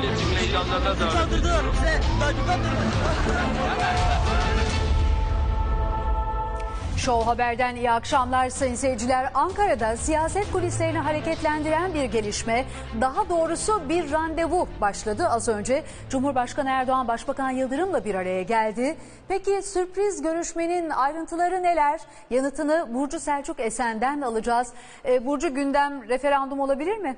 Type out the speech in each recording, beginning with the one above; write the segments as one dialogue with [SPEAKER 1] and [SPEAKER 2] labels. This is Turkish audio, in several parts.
[SPEAKER 1] milletin meydanlarına davet
[SPEAKER 2] Show Haber'den iyi akşamlar sayın seyirciler. Ankara'da siyaset kulislerini hareketlendiren bir gelişme, daha doğrusu bir randevu başladı az önce. Cumhurbaşkanı Erdoğan Başbakan Yıldırım'la bir araya geldi. Peki sürpriz görüşmenin ayrıntıları neler? Yanıtını Burcu Selçuk Esen'den alacağız. Ee, Burcu gündem referandum olabilir mi?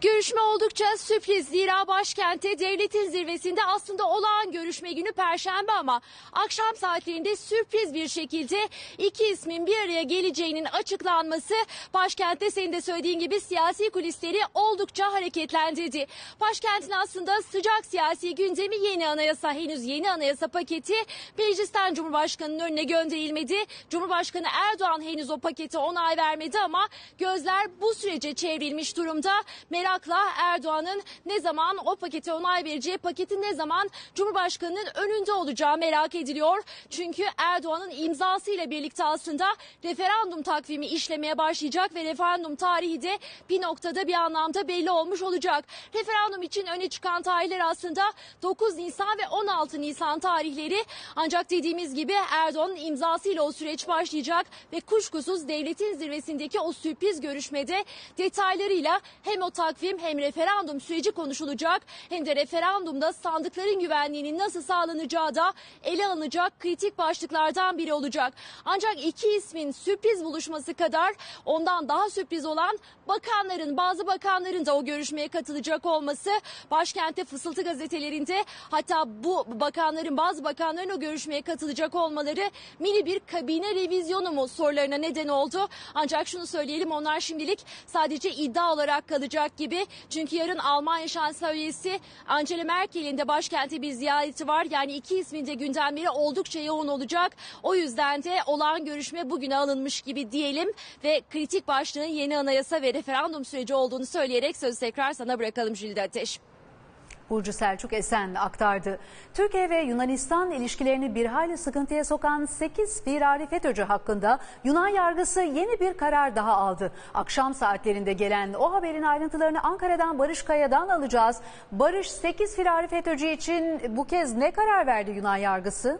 [SPEAKER 3] Görüşme oldukça sürpriz. Zira başkentte devletin zirvesinde aslında olağan görüşme günü Perşembe ama akşam saatlerinde sürpriz bir şekilde iki ismin bir araya geleceğinin açıklanması başkentte senin de söylediğin gibi siyasi kulisleri oldukça hareketlendirdi. Başkentin aslında sıcak siyasi gündemi yeni anayasa henüz yeni anayasa paketi meclisten Cumhurbaşkanı'nın önüne gönderilmedi. Cumhurbaşkanı Erdoğan henüz o pakete onay vermedi ama gözler bu sürece çevrilmiş durumda. Merak merakla Erdoğan'ın ne zaman o pakete onay vereceği, paketi ne zaman Cumhurbaşkanı'nın önünde olacağı merak ediliyor. Çünkü Erdoğan'ın imzasıyla birlikte aslında referandum takvimi işlemeye başlayacak ve referandum tarihi de bir noktada bir anlamda belli olmuş olacak. Referandum için öne çıkan tarihler aslında 9 Nisan ve 16 Nisan tarihleri. Ancak dediğimiz gibi Erdoğan'ın imzasıyla o süreç başlayacak ve kuşkusuz devletin zirvesindeki o sürpriz görüşmede detaylarıyla hem o takvim takvim hem referandum süreci konuşulacak hem de referandumda sandıkların güvenliğinin nasıl sağlanacağı da ele alınacak kritik başlıklardan biri olacak. Ancak iki ismin sürpriz buluşması kadar ondan daha sürpriz olan bakanların bazı bakanların da o görüşmeye katılacak olması başkentte fısıltı gazetelerinde hatta bu bakanların bazı bakanların o görüşmeye katılacak olmaları mini bir kabine revizyonu mu sorularına neden oldu. Ancak şunu söyleyelim onlar şimdilik sadece iddia olarak kalacak gibi gibi. Çünkü yarın Almanya Şansölyesi Angela Merkel'in de başkenti bir ziyareti var. Yani iki ismin de gündemleri oldukça yoğun olacak. O yüzden de olağan görüşme bugüne alınmış gibi diyelim ve kritik başlığın yeni anayasa ve referandum süreci olduğunu söyleyerek sözü tekrar sana bırakalım Jülide Ateş.
[SPEAKER 2] Burcu Selçuk Esen aktardı. Türkiye ve Yunanistan ilişkilerini bir hayli sıkıntıya sokan 8 firari FETÖ'cü hakkında Yunan yargısı yeni bir karar daha aldı. Akşam saatlerinde gelen o haberin ayrıntılarını Ankara'dan Barış Kaya'dan alacağız. Barış 8 firari FETÖ'cü için bu kez ne karar verdi Yunan yargısı?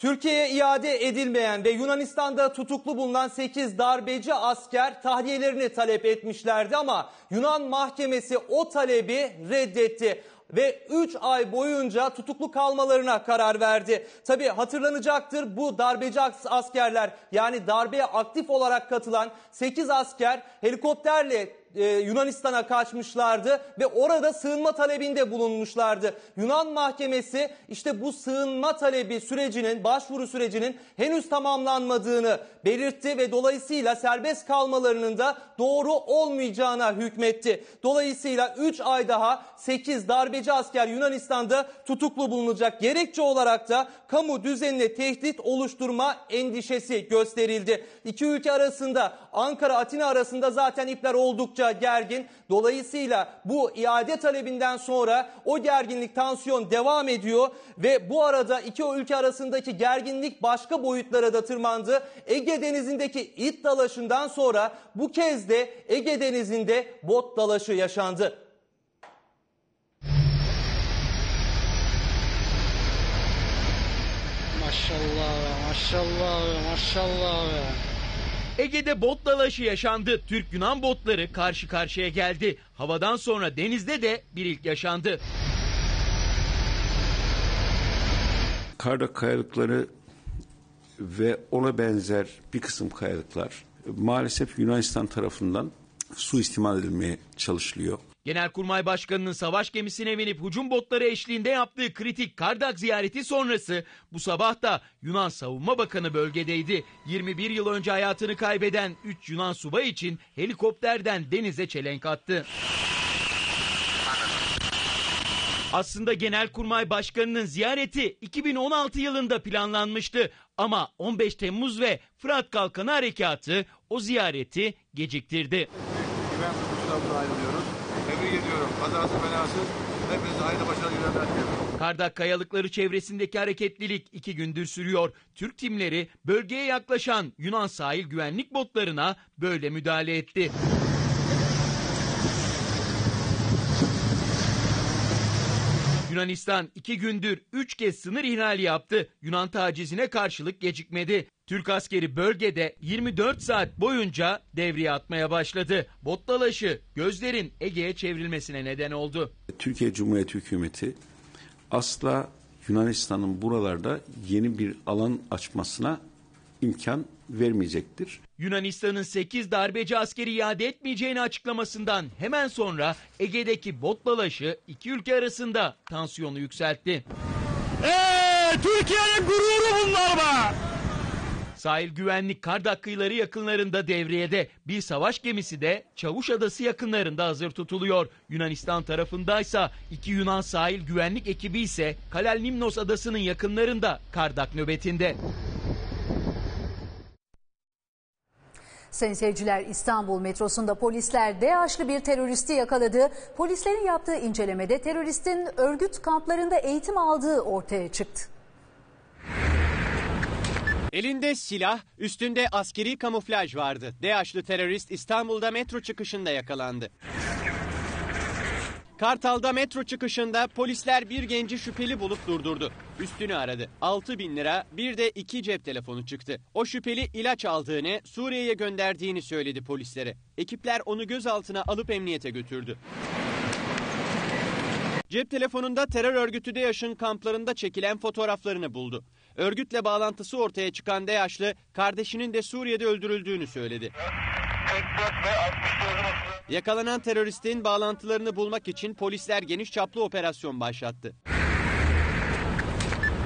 [SPEAKER 4] Türkiye'ye iade edilmeyen ve Yunanistan'da tutuklu bulunan 8 darbeci asker tahliyelerini talep etmişlerdi ama Yunan mahkemesi o talebi reddetti ve 3 ay boyunca tutuklu kalmalarına karar verdi. Tabi hatırlanacaktır bu darbeci askerler yani darbeye aktif olarak katılan 8 asker helikopterle e, Yunanistan'a kaçmışlardı ve orada sığınma talebinde bulunmuşlardı. Yunan mahkemesi işte bu sığınma talebi sürecinin, başvuru sürecinin henüz tamamlanmadığını belirtti ve dolayısıyla serbest kalmalarının da doğru olmayacağına hükmetti. Dolayısıyla 3 ay daha 8 darbeci asker Yunanistan'da tutuklu bulunacak. Gerekçe olarak da kamu düzenine tehdit oluşturma endişesi gösterildi. İki ülke arasında Ankara-Atina arasında zaten ipler oldukça gergin. Dolayısıyla bu iade talebinden sonra o gerginlik, tansiyon devam ediyor ve bu arada iki ülke arasındaki gerginlik başka boyutlara da tırmandı. Ege Denizi'ndeki it dalaşından sonra bu kez de Ege Denizi'nde bot dalaşı yaşandı.
[SPEAKER 5] Maşallah, maşallah, maşallah.
[SPEAKER 6] Ege'de bot dalaşı yaşandı. Türk-Yunan botları karşı karşıya geldi. Havadan sonra denizde de bir ilk yaşandı.
[SPEAKER 7] Karda kayalıkları ve ona benzer bir kısım kayalıklar maalesef Yunanistan tarafından suistimal edilmeye çalışılıyor.
[SPEAKER 6] Genelkurmay Başkanı'nın savaş gemisine binip hücum botları eşliğinde yaptığı kritik Kardak ziyareti sonrası bu sabah da Yunan Savunma Bakanı bölgedeydi. 21 yıl önce hayatını kaybeden 3 Yunan subay için helikopterden denize çelenk attı. Aslında Genelkurmay Başkanı'nın ziyareti 2016 yılında planlanmıştı ama 15 Temmuz ve Fırat Kalkanı Harekatı o ziyareti geciktirdi.
[SPEAKER 8] Ben ayrılıyoruz. Kazası belasız. Hepinize hayırlı başarılar diliyorum.
[SPEAKER 6] Kardak kayalıkları çevresindeki hareketlilik iki gündür sürüyor. Türk timleri bölgeye yaklaşan Yunan sahil güvenlik botlarına böyle müdahale etti. Yunanistan iki gündür üç kez sınır ihlali yaptı. Yunan tacizine karşılık gecikmedi. Türk askeri bölgede 24 saat boyunca devriye atmaya başladı. Bot dalaşı gözlerin Ege'ye çevrilmesine neden oldu.
[SPEAKER 7] Türkiye Cumhuriyeti Hükümeti asla Yunanistan'ın buralarda yeni bir alan açmasına imkan vermeyecektir.
[SPEAKER 6] Yunanistan'ın 8 darbeci askeri iade etmeyeceğini açıklamasından hemen sonra Ege'deki bot dalaşı iki ülke arasında tansiyonu yükseltti.
[SPEAKER 1] Eee Türkiye'nin gururu bunlar be!
[SPEAKER 6] Sahil güvenlik Kardak kıyıları yakınlarında devriyede. Bir savaş gemisi de Çavuş Adası yakınlarında hazır tutuluyor. Yunanistan tarafındaysa iki Yunan sahil güvenlik ekibi ise Kalal adasının yakınlarında Kardak nöbetinde.
[SPEAKER 2] Sayın seyirciler İstanbul metrosunda polisler DAEŞ'li bir teröristi yakaladı. Polislerin yaptığı incelemede teröristin örgüt kamplarında eğitim aldığı ortaya çıktı.
[SPEAKER 9] Elinde silah, üstünde askeri kamuflaj vardı. DAEŞ'li terörist İstanbul'da metro çıkışında yakalandı. Kartal'da metro çıkışında polisler bir genci şüpheli bulup durdurdu. Üstünü aradı. 6 bin lira bir de iki cep telefonu çıktı. O şüpheli ilaç aldığını, Suriye'ye gönderdiğini söyledi polislere. Ekipler onu gözaltına alıp emniyete götürdü. Cep telefonunda terör örgütü DAEŞ'in kamplarında çekilen fotoğraflarını buldu. Örgütle bağlantısı ortaya çıkan DAEŞ'lı kardeşinin de Suriye'de öldürüldüğünü söyledi. Yakalanan teröristin bağlantılarını bulmak için polisler geniş çaplı operasyon başlattı.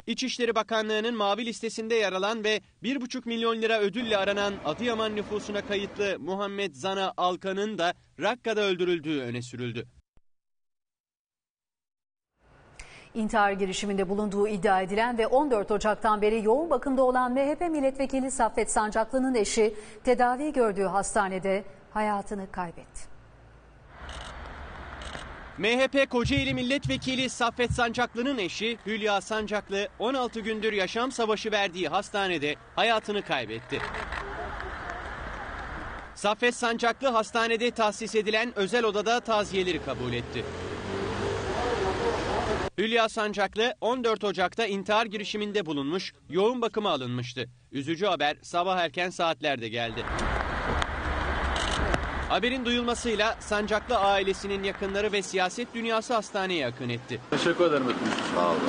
[SPEAKER 9] İçişleri Bakanlığı'nın mavi listesinde yer alan ve 1,5 milyon lira ödülle aranan Adıyaman nüfusuna kayıtlı Muhammed Zana Alkan'ın da Rakka'da öldürüldüğü öne sürüldü.
[SPEAKER 2] İntihar girişiminde bulunduğu iddia edilen ve 14 Ocak'tan beri yoğun bakımda olan MHP milletvekili Saffet Sancaklı'nın eşi tedavi gördüğü hastanede hayatını kaybetti.
[SPEAKER 9] MHP Kocaeli Milletvekili Saffet Sancaklı'nın eşi Hülya Sancaklı 16 gündür yaşam savaşı verdiği hastanede hayatını kaybetti. Saffet Sancaklı hastanede tahsis edilen özel odada taziyeleri kabul etti. Hülya Sancaklı 14 Ocak'ta intihar girişiminde bulunmuş, yoğun bakıma alınmıştı. Üzücü haber sabah erken saatlerde geldi. Haberin duyulmasıyla Sancaklı ailesinin yakınları ve siyaset dünyası hastaneye akın etti.
[SPEAKER 8] Teşekkür ederim efendim. Sağ olun.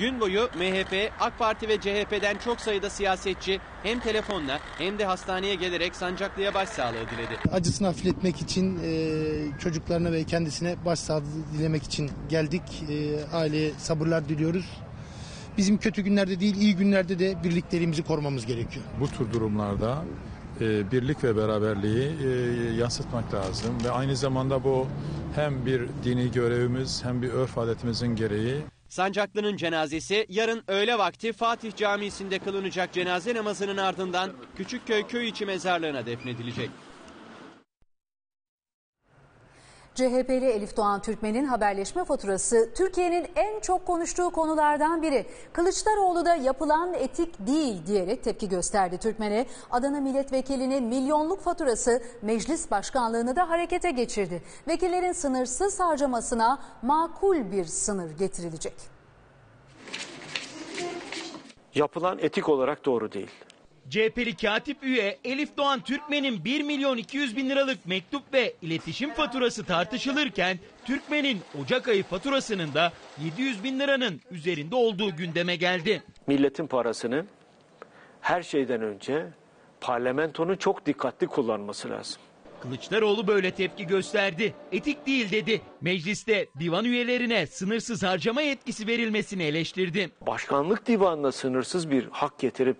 [SPEAKER 9] Gün boyu MHP, AK Parti ve CHP'den çok sayıda siyasetçi hem telefonla hem de hastaneye gelerek Sancaklı'ya başsağlığı diledi.
[SPEAKER 10] Acısını hafifletmek için e, çocuklarına ve kendisine başsağlığı dilemek için geldik. E, aileye sabırlar diliyoruz. Bizim kötü günlerde değil iyi günlerde de birlikteliğimizi korumamız gerekiyor.
[SPEAKER 11] Bu tür durumlarda e, birlik ve beraberliği e, yansıtmak lazım ve aynı zamanda bu hem bir dini görevimiz hem bir örf adetimizin gereği.
[SPEAKER 9] Sancaklı'nın cenazesi yarın öğle vakti Fatih Camisi'nde kılınacak cenaze namazının ardından Küçükköy köy içi mezarlığına defnedilecek.
[SPEAKER 2] CHP'li Elif Doğan Türkmen'in haberleşme faturası Türkiye'nin en çok konuştuğu konulardan biri. Kılıçdaroğlu da yapılan etik değil diyerek tepki gösterdi Türkmen'e. Adana milletvekilinin milyonluk faturası meclis başkanlığını da harekete geçirdi. Vekillerin sınırsız harcamasına makul bir sınır getirilecek.
[SPEAKER 12] Yapılan etik olarak doğru değil.
[SPEAKER 6] CHP'li katip üye Elif Doğan Türkmen'in 1 milyon 200 bin liralık mektup ve iletişim faturası tartışılırken Türkmen'in Ocak ayı faturasının da 700 bin liranın üzerinde olduğu gündeme geldi.
[SPEAKER 12] Milletin parasını her şeyden önce parlamentonun çok dikkatli kullanması lazım.
[SPEAKER 6] Kılıçdaroğlu böyle tepki gösterdi. Etik değil dedi. Mecliste divan üyelerine sınırsız harcama yetkisi verilmesini eleştirdi.
[SPEAKER 12] Başkanlık divanına sınırsız bir hak getirip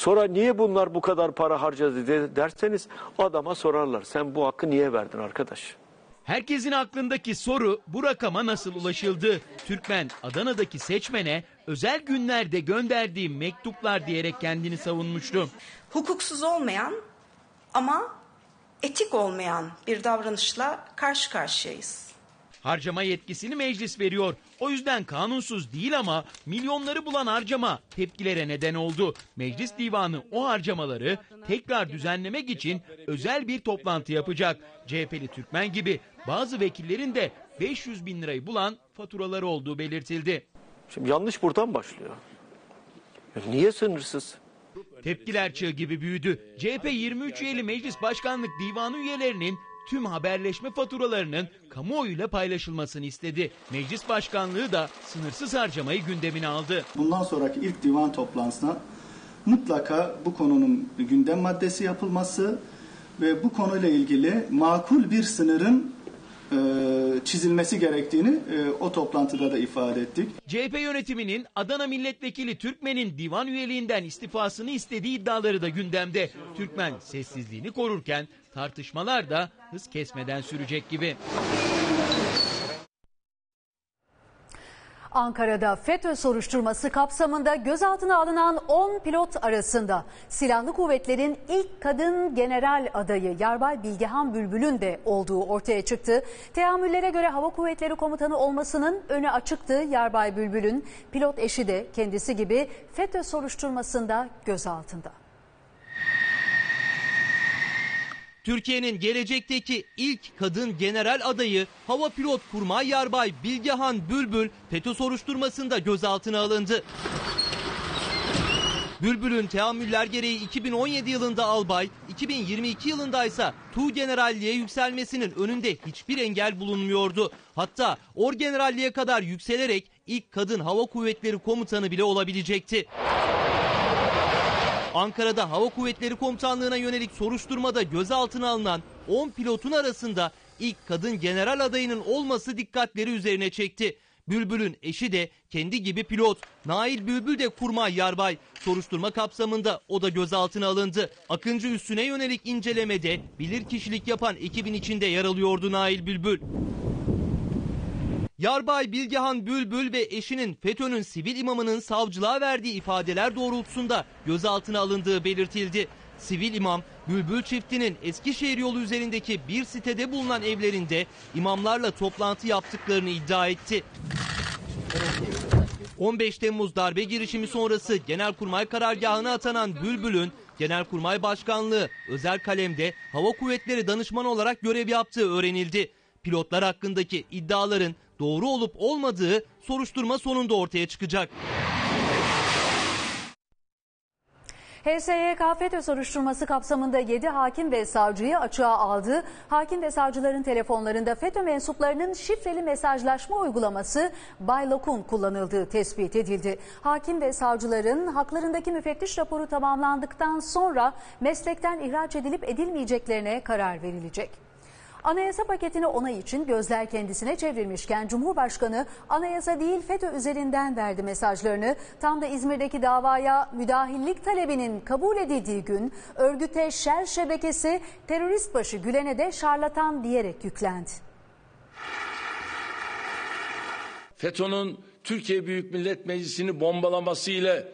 [SPEAKER 12] Sonra niye bunlar bu kadar para harcadı derseniz adama sorarlar. Sen bu hakkı niye verdin arkadaş?
[SPEAKER 6] Herkesin aklındaki soru bu rakama nasıl ulaşıldı? Türkmen Adana'daki seçmene özel günlerde gönderdiği mektuplar diyerek kendini savunmuştu.
[SPEAKER 13] Hukuksuz olmayan ama etik olmayan bir davranışla karşı karşıyayız.
[SPEAKER 6] Harcama yetkisini meclis veriyor. O yüzden kanunsuz değil ama milyonları bulan harcama tepkilere neden oldu. Meclis divanı o harcamaları tekrar düzenlemek için özel bir toplantı yapacak. CHP'li Türkmen gibi bazı vekillerin de 500 bin lirayı bulan faturaları olduğu belirtildi.
[SPEAKER 12] Şimdi yanlış buradan başlıyor. Niye sınırsız?
[SPEAKER 6] Tepkiler çığ gibi büyüdü. CHP 23 üyeli Meclis Başkanlık Divanı üyelerinin tüm haberleşme faturalarının kamuoyuyla paylaşılmasını istedi. Meclis Başkanlığı da sınırsız harcamayı gündemine aldı.
[SPEAKER 14] Bundan sonraki ilk divan toplantısına mutlaka bu konunun gündem maddesi yapılması ve bu konuyla ilgili makul bir sınırın çizilmesi gerektiğini e, o toplantıda da ifade ettik.
[SPEAKER 6] CHP yönetiminin Adana Milletvekili Türkmen'in divan üyeliğinden istifasını istediği iddiaları da gündemde. Türkmen sessizliğini korurken tartışmalar da hız kesmeden sürecek gibi.
[SPEAKER 2] Ankara'da FETÖ soruşturması kapsamında gözaltına alınan 10 pilot arasında silahlı kuvvetlerin ilk kadın general adayı Yarbay Bilgehan Bülbül'ün de olduğu ortaya çıktı. Teamüllere göre Hava Kuvvetleri Komutanı olmasının önü açıktı. Yarbay Bülbül'ün pilot eşi de kendisi gibi FETÖ soruşturmasında gözaltında.
[SPEAKER 15] Türkiye'nin gelecekteki ilk kadın general adayı Hava Pilot Kurmay Yarbay Bilgehan Bülbül FETÖ soruşturmasında gözaltına alındı. Bülbül'ün teamüller gereği 2017 yılında albay, 2022 yılında ise generalliğe yükselmesinin önünde hiçbir engel bulunmuyordu. Hatta orgeneralliğe kadar yükselerek ilk kadın hava kuvvetleri komutanı bile olabilecekti. Ankara'da Hava Kuvvetleri Komutanlığı'na yönelik soruşturmada gözaltına alınan 10 pilotun arasında ilk kadın general adayının olması dikkatleri üzerine çekti. Bülbül'ün eşi de kendi gibi pilot. Nail Bülbül de kurmay yarbay. Soruşturma kapsamında o da gözaltına alındı. Akıncı üstüne yönelik incelemede bilir kişilik yapan ekibin içinde yer alıyordu Nail Bülbül. Yarbay Bilgehan Bülbül ve eşinin FETÖ'nün sivil imamının savcılığa verdiği ifadeler doğrultusunda gözaltına alındığı belirtildi. Sivil imam Bülbül çiftinin Eskişehir yolu üzerindeki bir sitede bulunan evlerinde imamlarla toplantı yaptıklarını iddia etti. 15 Temmuz darbe girişimi sonrası Genelkurmay karargahına atanan Bülbül'ün Genelkurmay Başkanlığı özel kalemde Hava Kuvvetleri danışmanı olarak görev yaptığı öğrenildi. Pilotlar hakkındaki iddiaların doğru olup olmadığı soruşturma sonunda ortaya çıkacak.
[SPEAKER 2] HSYK FETÖ soruşturması kapsamında 7 hakim ve savcıyı açığa aldı. Hakim ve savcıların telefonlarında FETÖ mensuplarının şifreli mesajlaşma uygulaması Baylok'un kullanıldığı tespit edildi. Hakim ve savcıların haklarındaki müfettiş raporu tamamlandıktan sonra meslekten ihraç edilip edilmeyeceklerine karar verilecek. Anayasa paketini onay için gözler kendisine çevrilmişken Cumhurbaşkanı anayasa değil FETÖ üzerinden verdi mesajlarını. Tam da İzmir'deki davaya müdahillik talebinin kabul edildiği gün örgüte şer şebekesi terörist başı Gülen'e de şarlatan diyerek yüklendi.
[SPEAKER 16] FETÖ'nün Türkiye Büyük Millet Meclisi'ni bombalaması ile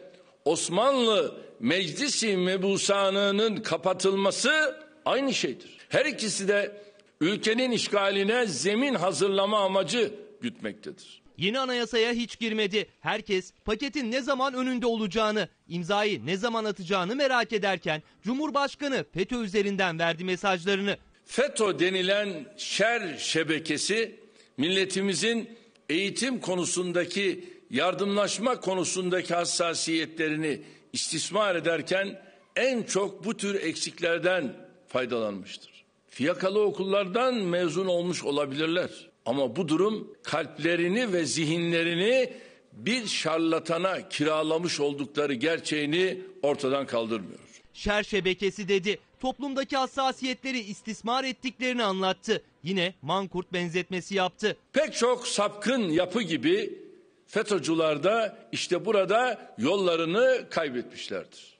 [SPEAKER 16] Osmanlı Meclisi Mebusanı'nın kapatılması aynı şeydir. Her ikisi de ülkenin işgaline zemin hazırlama amacı gütmektedir.
[SPEAKER 15] Yeni anayasaya hiç girmedi. Herkes paketin ne zaman önünde olacağını, imzayı ne zaman atacağını merak ederken Cumhurbaşkanı FETÖ üzerinden verdi mesajlarını.
[SPEAKER 16] FETÖ denilen şer şebekesi milletimizin eğitim konusundaki yardımlaşma konusundaki hassasiyetlerini istismar ederken en çok bu tür eksiklerden faydalanmıştır. Fiyakalı okullardan mezun olmuş olabilirler. Ama bu durum kalplerini ve zihinlerini bir şarlatana kiralamış oldukları gerçeğini ortadan kaldırmıyor.
[SPEAKER 15] Şer şebekesi dedi. Toplumdaki hassasiyetleri istismar ettiklerini anlattı. Yine mankurt benzetmesi yaptı.
[SPEAKER 16] Pek çok sapkın yapı gibi FETÖ'cüler de işte burada yollarını kaybetmişlerdir.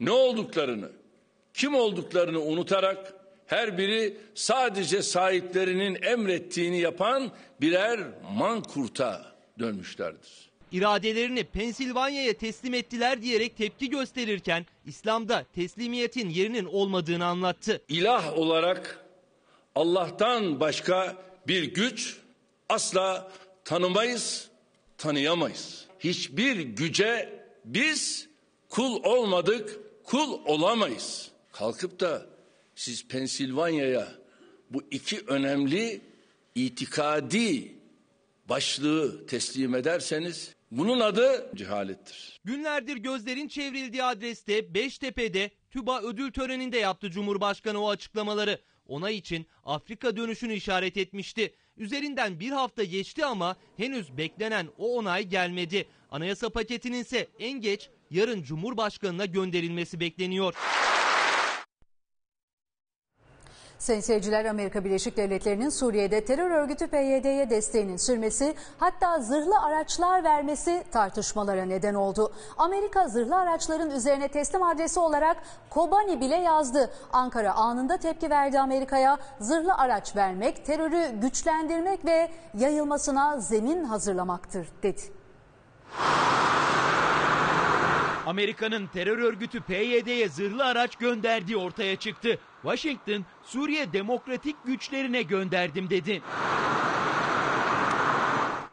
[SPEAKER 16] Ne olduklarını, kim olduklarını unutarak her biri sadece sahiplerinin emrettiğini yapan birer mankurta dönmüşlerdir.
[SPEAKER 15] İradelerini Pensilvanya'ya teslim ettiler diyerek tepki gösterirken İslam'da teslimiyetin yerinin olmadığını anlattı.
[SPEAKER 16] İlah olarak Allah'tan başka bir güç asla tanımayız, tanıyamayız. Hiçbir güce biz kul olmadık, kul olamayız. Kalkıp da siz Pensilvanya'ya bu iki önemli itikadi başlığı teslim ederseniz bunun adı cehalettir.
[SPEAKER 15] Günlerdir gözlerin çevrildiği adreste Beştepe'de TÜBA ödül töreninde yaptı Cumhurbaşkanı o açıklamaları. Onay için Afrika dönüşünü işaret etmişti. Üzerinden bir hafta geçti ama henüz beklenen o onay gelmedi. Anayasa paketinin ise en geç yarın Cumhurbaşkanı'na gönderilmesi bekleniyor.
[SPEAKER 2] Sayın seyirciler Amerika Birleşik Devletleri'nin Suriye'de terör örgütü PYD'ye desteğinin sürmesi hatta zırhlı araçlar vermesi tartışmalara neden oldu. Amerika zırhlı araçların üzerine teslim adresi olarak Kobani bile yazdı. Ankara anında tepki verdi Amerika'ya zırhlı araç vermek terörü güçlendirmek ve yayılmasına zemin hazırlamaktır dedi.
[SPEAKER 6] Amerika'nın terör örgütü PYD'ye zırhlı araç gönderdiği ortaya çıktı. Washington, Suriye demokratik güçlerine gönderdim dedi.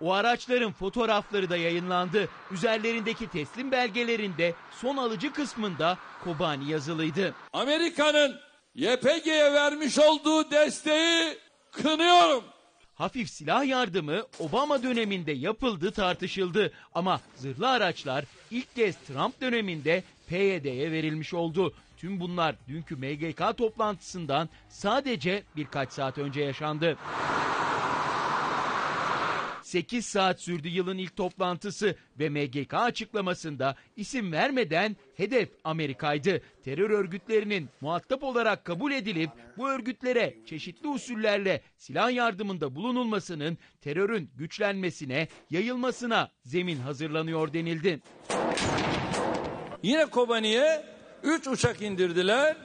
[SPEAKER 6] O araçların fotoğrafları da yayınlandı. Üzerlerindeki teslim belgelerinde son alıcı kısmında Kobani yazılıydı.
[SPEAKER 16] Amerika'nın YPG'ye vermiş olduğu desteği kınıyorum.
[SPEAKER 6] Hafif silah yardımı Obama döneminde yapıldı tartışıldı ama zırhlı araçlar ilk kez Trump döneminde PYD'ye verilmiş oldu. Tüm bunlar dünkü MGK toplantısından sadece birkaç saat önce yaşandı. 8 saat sürdü yılın ilk toplantısı ve MGK açıklamasında isim vermeden hedef Amerika'ydı. Terör örgütlerinin muhatap olarak kabul edilip bu örgütlere çeşitli usullerle silah yardımında bulunulmasının terörün güçlenmesine, yayılmasına zemin hazırlanıyor denildi.
[SPEAKER 16] Yine Kobani'ye 3 uçak indirdiler.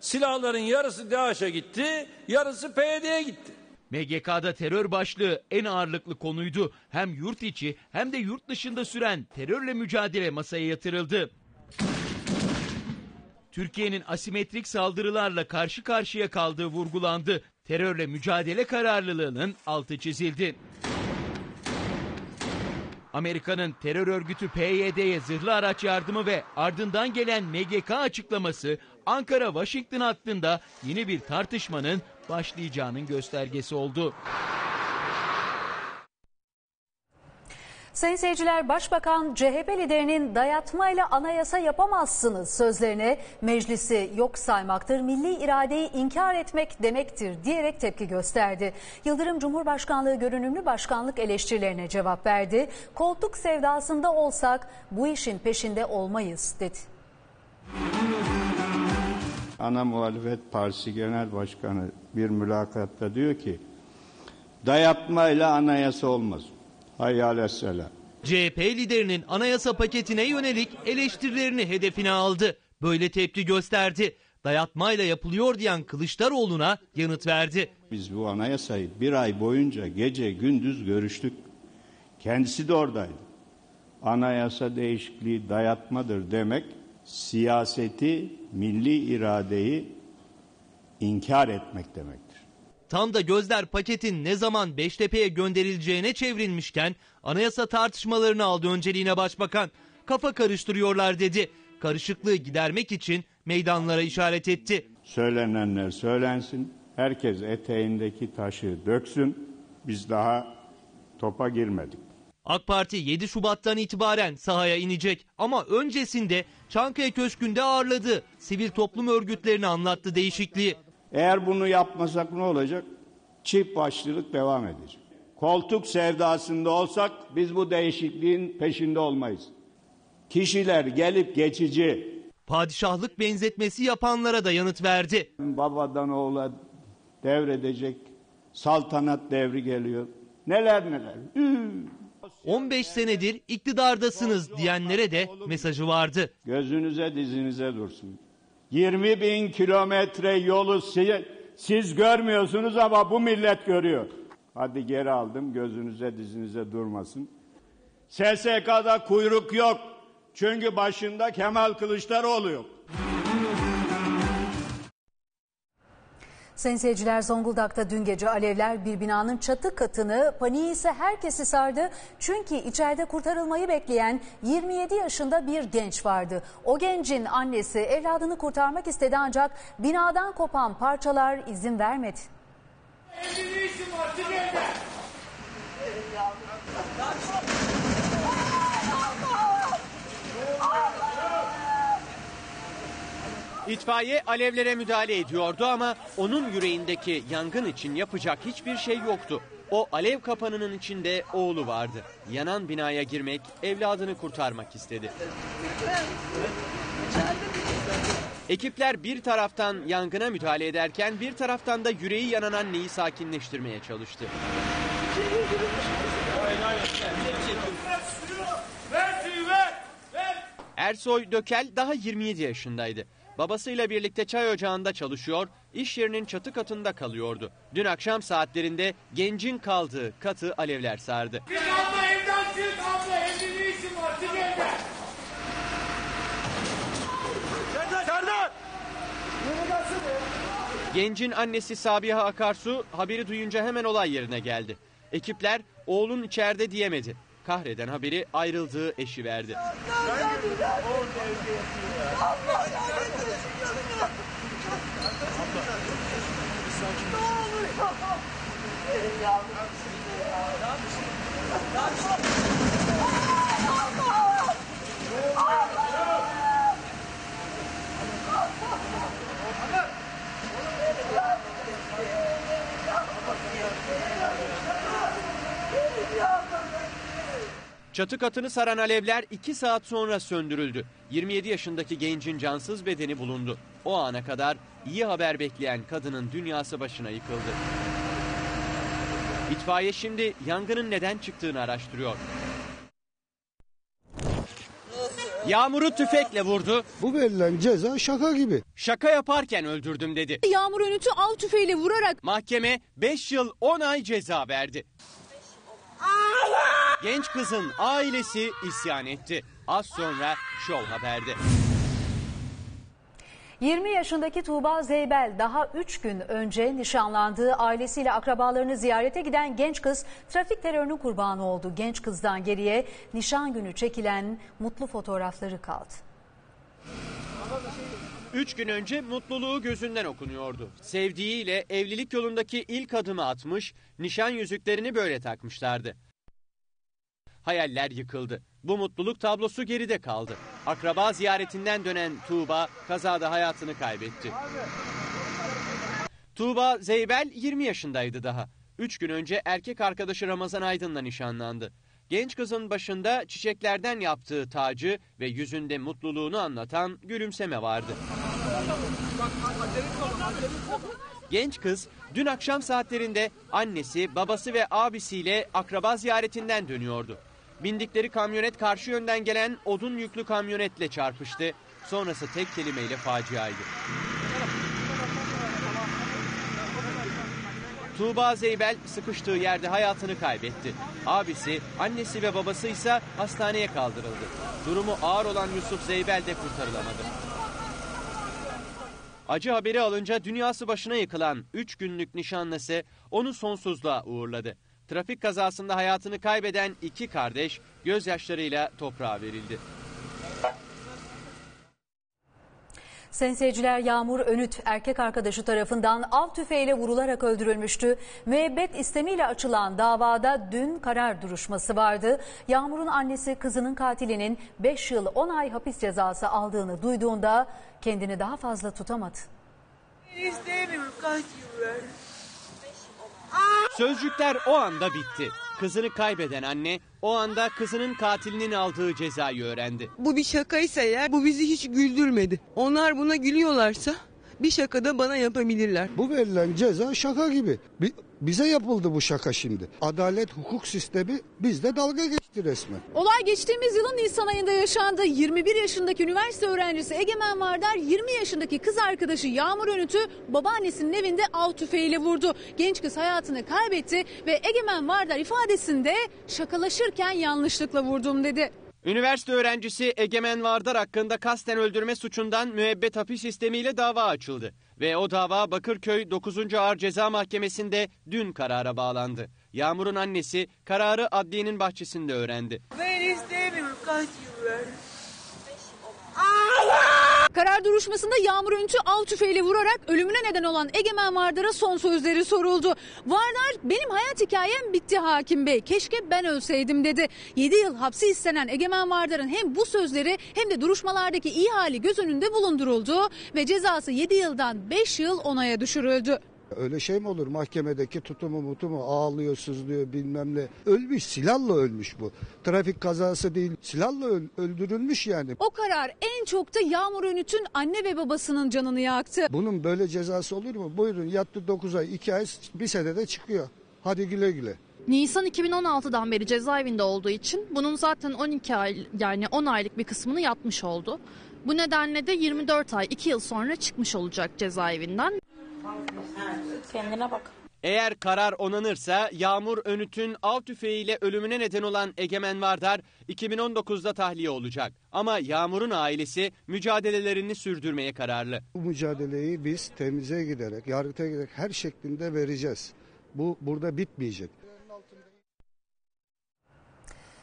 [SPEAKER 16] Silahların yarısı DAEŞ'e gitti, yarısı PYD'ye gitti.
[SPEAKER 6] MGK'da terör başlığı en ağırlıklı konuydu. Hem yurt içi hem de yurt dışında süren terörle mücadele masaya yatırıldı. Türkiye'nin asimetrik saldırılarla karşı karşıya kaldığı vurgulandı. Terörle mücadele kararlılığının altı çizildi. Amerika'nın terör örgütü PYD'ye zırhlı araç yardımı ve ardından gelen MGK açıklaması Ankara-Washington hattında yeni bir tartışmanın başlayacağının göstergesi oldu.
[SPEAKER 2] Sayın seyirciler Başbakan CHP liderinin dayatmayla anayasa yapamazsınız sözlerine meclisi yok saymaktır, milli iradeyi inkar etmek demektir diyerek tepki gösterdi. Yıldırım Cumhurbaşkanlığı görünümlü başkanlık eleştirilerine cevap verdi. Koltuk sevdasında olsak bu işin peşinde olmayız dedi.
[SPEAKER 17] Ana Muhalefet Partisi Genel Başkanı bir mülakatta diyor ki dayatmayla anayasa olmaz. Hayyalesselam.
[SPEAKER 15] CHP liderinin anayasa paketine yönelik eleştirilerini hedefine aldı. Böyle tepki gösterdi. Dayatmayla yapılıyor diyen Kılıçdaroğlu'na yanıt verdi.
[SPEAKER 17] Biz bu anayasayı bir ay boyunca gece gündüz görüştük. Kendisi de oradaydı. Anayasa değişikliği dayatmadır demek siyaseti, milli iradeyi inkar etmek demektir.
[SPEAKER 15] Tam da gözler paketin ne zaman Beştepe'ye gönderileceğine çevrilmişken anayasa tartışmalarını aldı önceliğine başbakan. Kafa karıştırıyorlar dedi. Karışıklığı gidermek için meydanlara işaret etti.
[SPEAKER 17] Söylenenler söylensin. Herkes eteğindeki taşı döksün. Biz daha topa girmedik.
[SPEAKER 15] AK Parti 7 Şubat'tan itibaren sahaya inecek ama öncesinde Çankaya Köşkü'nde ağırladı. Sivil toplum örgütlerini anlattı değişikliği.
[SPEAKER 17] Eğer bunu yapmasak ne olacak? Çift başlılık devam edecek. Koltuk sevdasında olsak biz bu değişikliğin peşinde olmayız. Kişiler gelip geçici.
[SPEAKER 15] Padişahlık benzetmesi yapanlara da yanıt verdi.
[SPEAKER 17] Babadan oğula devredecek saltanat devri geliyor. Neler neler. Üü.
[SPEAKER 15] 15 senedir iktidardasınız diyenlere de mesajı vardı.
[SPEAKER 17] Gözünüze dizinize dursun. 20 bin kilometre yolu siz, siz görmüyorsunuz ama bu millet görüyor. Hadi geri aldım gözünüze dizinize durmasın. SSK'da kuyruk yok. Çünkü başında Kemal Kılıçdaroğlu yok.
[SPEAKER 2] Sayın seyirciler Zonguldak'ta dün gece alevler bir binanın çatı katını, paniği ise herkesi sardı. Çünkü içeride kurtarılmayı bekleyen 27 yaşında bir genç vardı. O gencin annesi evladını kurtarmak istedi ancak binadan kopan parçalar izin vermedi.
[SPEAKER 9] İtfaiye alevlere müdahale ediyordu ama onun yüreğindeki yangın için yapacak hiçbir şey yoktu. O alev kapanının içinde oğlu vardı. Yanan binaya girmek, evladını kurtarmak istedi. Ekipler bir taraftan yangına müdahale ederken bir taraftan da yüreği yanan anneyi sakinleştirmeye çalıştı. Ersoy Dökel daha 27 yaşındaydı. Babasıyla birlikte çay ocağında çalışıyor, iş yerinin çatı katında kalıyordu. Dün akşam saatlerinde gencin kaldığı katı alevler sardı.
[SPEAKER 1] Abla evden çık abla evde ne işin var çık evden. Serdar! Serdar!
[SPEAKER 9] Gencin annesi Sabiha Akarsu haberi duyunca hemen olay yerine geldi. Ekipler oğlun içeride diyemedi. Kahreden haberi ayrıldığı eşi verdi. Çatı katını saran alevler 2 saat sonra söndürüldü. 27 yaşındaki gencin cansız bedeni bulundu. O ana kadar iyi haber bekleyen kadının dünyası başına yıkıldı. İtfaiye şimdi yangının neden çıktığını araştırıyor. Yağmuru tüfekle vurdu.
[SPEAKER 18] Bu verilen ceza şaka gibi.
[SPEAKER 9] Şaka yaparken öldürdüm dedi.
[SPEAKER 19] Yağmur Önüt'ü av tüfeğiyle vurarak
[SPEAKER 9] Mahkeme 5 yıl 10 ay ceza verdi. Genç kızın ailesi isyan etti. Az sonra Şov Haber'de.
[SPEAKER 2] 20 yaşındaki Tuğba Zeybel daha 3 gün önce nişanlandığı ailesiyle akrabalarını ziyarete giden genç kız trafik terörünün kurbanı oldu. Genç kızdan geriye nişan günü çekilen mutlu fotoğrafları kaldı.
[SPEAKER 9] Üç gün önce mutluluğu gözünden okunuyordu. Sevdiğiyle evlilik yolundaki ilk adımı atmış, nişan yüzüklerini böyle takmışlardı. Hayaller yıkıldı. Bu mutluluk tablosu geride kaldı. Akraba ziyaretinden dönen Tuğba kazada hayatını kaybetti. Tuğba Zeybel 20 yaşındaydı daha. 3 gün önce erkek arkadaşı Ramazan Aydın'la nişanlandı. Genç kızın başında çiçeklerden yaptığı tacı ve yüzünde mutluluğunu anlatan gülümseme vardı. Genç kız dün akşam saatlerinde annesi, babası ve abisiyle akraba ziyaretinden dönüyordu. Bindikleri kamyonet karşı yönden gelen odun yüklü kamyonetle çarpıştı. Sonrası tek kelimeyle faciaydı. Tuğba Zeybel sıkıştığı yerde hayatını kaybetti. Abisi, annesi ve babası ise hastaneye kaldırıldı. Durumu ağır olan Yusuf Zeybel de kurtarılamadı. Acı haberi alınca dünyası başına yıkılan 3 günlük nişanlısı onu sonsuzluğa uğurladı. Trafik kazasında hayatını kaybeden iki kardeş gözyaşlarıyla toprağa verildi.
[SPEAKER 2] Sayın seyirciler Yağmur Önüt erkek arkadaşı tarafından av tüfeğiyle vurularak öldürülmüştü. Müebbet istemiyle açılan davada dün karar duruşması vardı. Yağmur'un annesi kızının katilinin 5 yıl 10 ay hapis cezası aldığını duyduğunda kendini daha fazla tutamadı.
[SPEAKER 1] İstemiyorum kaç yıl.
[SPEAKER 9] Sözcükler o anda bitti. Kızını kaybeden anne o anda kızının katilinin aldığı cezayı öğrendi.
[SPEAKER 20] Bu bir şakaysa eğer bu bizi hiç güldürmedi. Onlar buna gülüyorlarsa bir şaka da bana yapabilirler.
[SPEAKER 18] Bu verilen ceza şaka gibi. Bi- bize yapıldı bu şaka şimdi. Adalet hukuk sistemi bizde dalga geçti resmen.
[SPEAKER 19] Olay geçtiğimiz yılın Nisan ayında yaşandı. 21 yaşındaki üniversite öğrencisi Egemen Vardar 20 yaşındaki kız arkadaşı Yağmur Önüt'ü babaannesinin evinde av tüfeğiyle vurdu. Genç kız hayatını kaybetti ve Egemen Vardar ifadesinde şakalaşırken yanlışlıkla vurdum dedi.
[SPEAKER 9] Üniversite öğrencisi Egemen Vardar hakkında kasten öldürme suçundan müebbet hapis sistemiyle dava açıldı. Ve o dava Bakırköy 9. Ağır Ceza Mahkemesi'nde dün karara bağlandı. Yağmur'un annesi kararı adliyenin bahçesinde öğrendi.
[SPEAKER 20] Ben istemiyorum kaç yıl verdim.
[SPEAKER 19] Karar duruşmasında Yağmur Öntü av tüfeğiyle vurarak ölümüne neden olan Egemen Vardar'a son sözleri soruldu. Vardar benim hayat hikayem bitti hakim bey keşke ben ölseydim dedi. 7 yıl hapsi istenen Egemen Vardar'ın hem bu sözleri hem de duruşmalardaki iyi hali göz önünde bulunduruldu ve cezası 7 yıldan 5 yıl onaya düşürüldü.
[SPEAKER 18] Öyle şey mi olur mahkemedeki tutumu mutumu ağlıyor sızlıyor bilmem ne. Ölmüş silahla ölmüş bu. Trafik kazası değil silahla öl- öldürülmüş yani.
[SPEAKER 19] O karar en çok da Yağmur Önüt'ün anne ve babasının canını yaktı.
[SPEAKER 18] Bunun böyle cezası olur mu? Buyurun yattı 9 ay 2 ay bir senede çıkıyor. Hadi güle güle.
[SPEAKER 21] Nisan 2016'dan beri cezaevinde olduğu için bunun zaten 12 ay yani 10 aylık bir kısmını yatmış oldu. Bu nedenle de 24 ay 2 yıl sonra çıkmış olacak cezaevinden.
[SPEAKER 22] Kendine bak.
[SPEAKER 9] Eğer karar onanırsa Yağmur Önüt'ün av tüfeğiyle ölümüne neden olan Egemen Vardar 2019'da tahliye olacak. Ama Yağmur'un ailesi mücadelelerini sürdürmeye kararlı.
[SPEAKER 18] Bu mücadeleyi biz temize giderek, yargıta giderek her şeklinde vereceğiz. Bu burada bitmeyecek.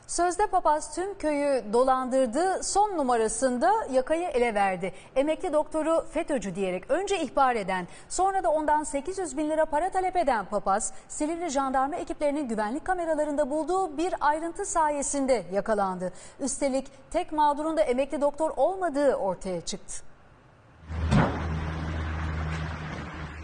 [SPEAKER 2] Sözde papaz tüm köyü dolandırdı. Son numarasında yakayı ele verdi. Emekli doktoru FETÖ'cü diyerek önce ihbar eden sonra da ondan 800 bin lira para talep eden papaz Silivri jandarma ekiplerinin güvenlik kameralarında bulduğu bir ayrıntı sayesinde yakalandı. Üstelik tek mağdurun da emekli doktor olmadığı ortaya çıktı.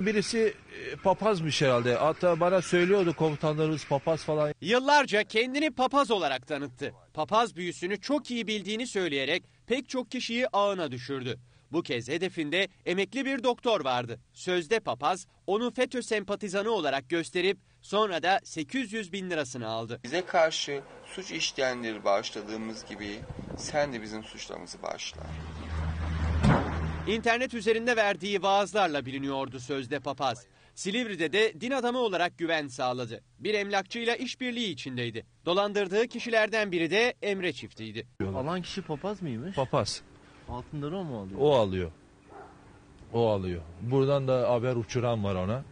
[SPEAKER 23] Birisi e, papazmış herhalde. Hatta bana söylüyordu komutanlarımız papaz falan.
[SPEAKER 9] Yıllarca kendini papaz olarak tanıttı. Papaz büyüsünü çok iyi bildiğini söyleyerek pek çok kişiyi ağına düşürdü. Bu kez hedefinde emekli bir doktor vardı. Sözde papaz onu FETÖ sempatizanı olarak gösterip sonra da 800 bin lirasını aldı.
[SPEAKER 24] Bize karşı suç işleyenleri bağışladığımız gibi sen de bizim suçlarımızı bağışla.
[SPEAKER 9] İnternet üzerinde verdiği vaazlarla biliniyordu sözde papaz. Silivri'de de din adamı olarak güven sağladı. Bir emlakçıyla işbirliği içindeydi. Dolandırdığı kişilerden biri de Emre çiftiydi.
[SPEAKER 25] Alan kişi papaz mıymış?
[SPEAKER 23] Papaz.
[SPEAKER 25] Altınları o mu alıyor?
[SPEAKER 23] O alıyor. O alıyor. Buradan da haber uçuran var ona.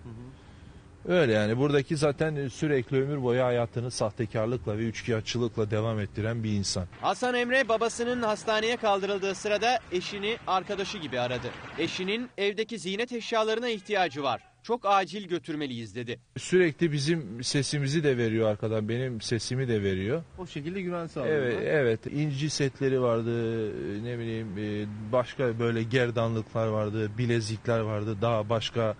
[SPEAKER 23] Öyle yani buradaki zaten sürekli ömür boyu hayatını sahtekarlıkla ve üçkağıtçılıkla devam ettiren bir insan.
[SPEAKER 9] Hasan Emre babasının hastaneye kaldırıldığı sırada eşini arkadaşı gibi aradı. Eşinin evdeki ziynet eşyalarına ihtiyacı var. Çok acil götürmeliyiz dedi.
[SPEAKER 23] Sürekli bizim sesimizi de veriyor arkadan. Benim sesimi de veriyor.
[SPEAKER 25] O şekilde güven sağlıyor.
[SPEAKER 23] Evet, evet. İnci setleri vardı. Ne bileyim e, başka böyle gerdanlıklar vardı. Bilezikler vardı. Daha başka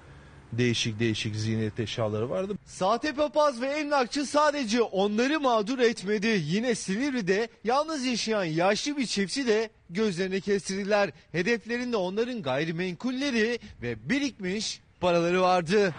[SPEAKER 23] değişik değişik ziynet eşyaları vardı.
[SPEAKER 26] Sahte papaz ve emlakçı sadece onları mağdur etmedi. Yine Silivri'de yalnız yaşayan yaşlı bir çiftçi de gözlerine kestirdiler. Hedeflerinde onların gayrimenkulleri ve birikmiş paraları vardı.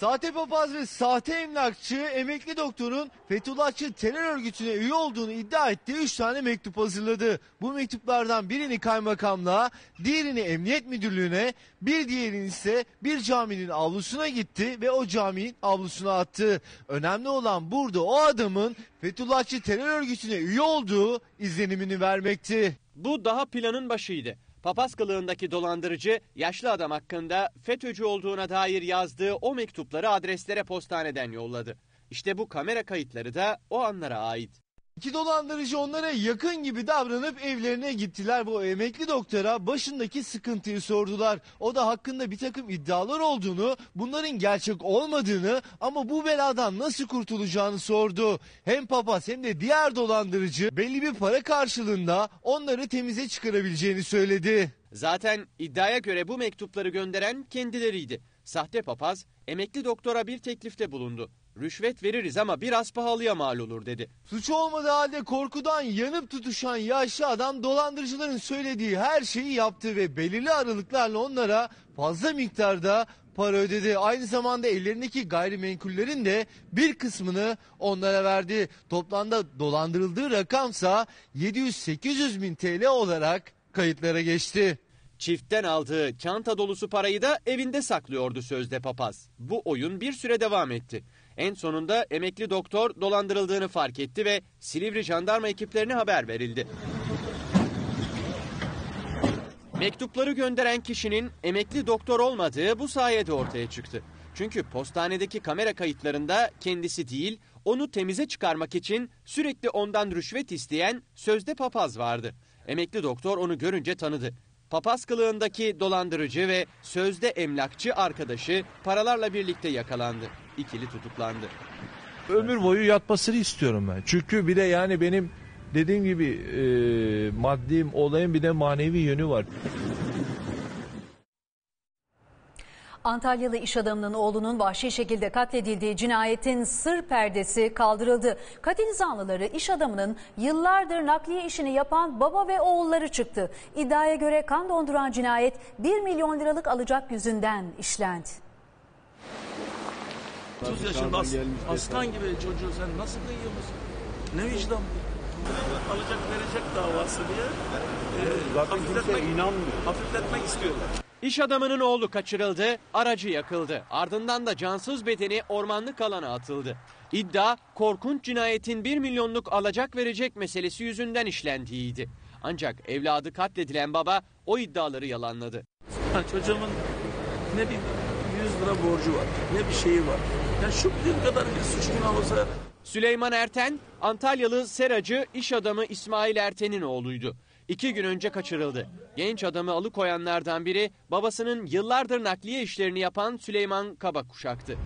[SPEAKER 26] Sahte papaz ve sahte emlakçı emekli doktorun Fethullahçı terör örgütüne üye olduğunu iddia ettiği 3 tane mektup hazırladı. Bu mektuplardan birini kaymakamlığa, diğerini emniyet müdürlüğüne, bir diğerini ise bir caminin avlusuna gitti ve o caminin avlusuna attı. Önemli olan burada o adamın Fethullahçı terör örgütüne üye olduğu izlenimini vermekti.
[SPEAKER 9] Bu daha planın başıydı. Papaz kılığındaki dolandırıcı yaşlı adam hakkında FETÖ'cü olduğuna dair yazdığı o mektupları adreslere postaneden yolladı. İşte bu kamera kayıtları da o anlara ait.
[SPEAKER 26] İki dolandırıcı onlara yakın gibi davranıp evlerine gittiler. Bu emekli doktora başındaki sıkıntıyı sordular. O da hakkında bir takım iddialar olduğunu, bunların gerçek olmadığını ama bu beladan nasıl kurtulacağını sordu. Hem papaz hem de diğer dolandırıcı belli bir para karşılığında onları temize çıkarabileceğini söyledi.
[SPEAKER 9] Zaten iddiaya göre bu mektupları gönderen kendileriydi. Sahte papaz emekli doktora bir teklifte bulundu. Rüşvet veririz ama biraz pahalıya mal olur dedi.
[SPEAKER 26] Suçu olmadığı halde korkudan yanıp tutuşan yaşlı adam dolandırıcıların söylediği her şeyi yaptı ve belirli aralıklarla onlara fazla miktarda para ödedi. Aynı zamanda ellerindeki gayrimenkullerin de bir kısmını onlara verdi. Toplamda dolandırıldığı rakamsa 700-800 bin TL olarak kayıtlara geçti.
[SPEAKER 9] Çiftten aldığı çanta dolusu parayı da evinde saklıyordu sözde papaz. Bu oyun bir süre devam etti. En sonunda emekli doktor dolandırıldığını fark etti ve Silivri jandarma ekiplerine haber verildi. Mektupları gönderen kişinin emekli doktor olmadığı bu sayede ortaya çıktı. Çünkü postanedeki kamera kayıtlarında kendisi değil, onu temize çıkarmak için sürekli ondan rüşvet isteyen sözde papaz vardı. Emekli doktor onu görünce tanıdı. Papaz kılığındaki dolandırıcı ve sözde emlakçı arkadaşı paralarla birlikte yakalandı. İkili tutuklandı.
[SPEAKER 23] Ömür boyu yatmasını istiyorum ben. Çünkü bir de yani benim dediğim gibi e, maddi olayın bir de manevi yönü var.
[SPEAKER 2] Antalyalı iş adamının oğlunun vahşi şekilde katledildiği cinayetin sır perdesi kaldırıldı. Katil zanlıları iş adamının yıllardır nakliye işini yapan baba ve oğulları çıktı. İddiaya göre kan donduran cinayet 1 milyon liralık alacak yüzünden işlendi.
[SPEAKER 27] 30 yaşında as- aslan gibi çocuğu sen nasıl kıyıyorsun? Ne vicdan bu? Alacak verecek davası diye e, hafifletmek, hafifletmek istiyorlar.
[SPEAKER 9] İş adamının oğlu kaçırıldı, aracı yakıldı. Ardından da cansız bedeni ormanlık alana atıldı. İddia korkunç cinayetin 1 milyonluk alacak verecek meselesi yüzünden işlendiğiydi. Ancak evladı katledilen baba o iddiaları yalanladı.
[SPEAKER 27] Ha, çocuğumun ne bir 100 lira borcu var, ne bir şeyi var. Ya şu bir kadar bir suç günah olsa
[SPEAKER 9] Süleyman Erten, Antalyalı seracı iş adamı İsmail Erten'in oğluydu. İki gün önce kaçırıldı. Genç adamı alıkoyanlardan biri babasının yıllardır nakliye işlerini yapan Süleyman Kabakuşak'tı.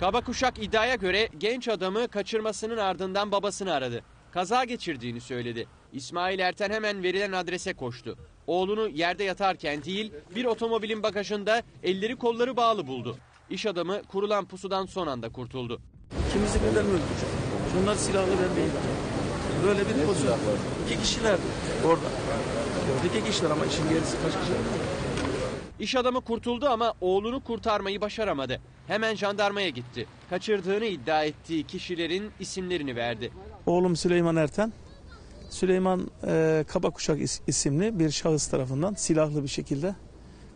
[SPEAKER 9] Kabakuşak iddiaya göre genç adamı kaçırmasının ardından babasını aradı. Kaza geçirdiğini söyledi. İsmail Erten hemen verilen adrese koştu. Oğlunu yerde yatarken değil bir otomobilin bagajında elleri kolları bağlı buldu. İş adamı kurulan pusudan son anda kurtuldu.
[SPEAKER 27] ikimizi birden öldürecek. Bunlar silahlı ben değilim. Böyle bir pozisyon. İki kişiler orada. Gördük iki kişiler ama işin gerisi kaç kişi?
[SPEAKER 9] İş adamı kurtuldu ama oğlunu kurtarmayı başaramadı. Hemen jandarmaya gitti. Kaçırdığını iddia ettiği kişilerin isimlerini verdi.
[SPEAKER 27] Oğlum Süleyman Erten, Süleyman e, Kabakuşak is- isimli bir şahıs tarafından silahlı bir şekilde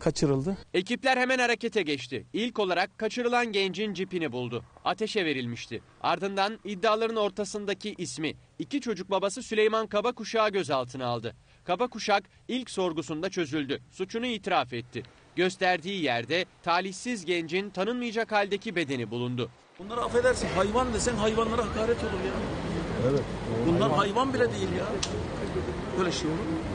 [SPEAKER 27] kaçırıldı.
[SPEAKER 9] Ekipler hemen harekete geçti. İlk olarak kaçırılan gencin cipini buldu. Ateşe verilmişti. Ardından iddiaların ortasındaki ismi iki çocuk babası Süleyman Kabakuşak'ı gözaltına aldı. Kabakuşak ilk sorgusunda çözüldü. Suçunu itiraf etti. Gösterdiği yerde talihsiz gencin tanınmayacak haldeki bedeni bulundu.
[SPEAKER 27] Bunları affedersin hayvan desen hayvanlara hakaret olur ya. Evet. Bunlar hayvan bile değil ya. Böyle şey olur mu?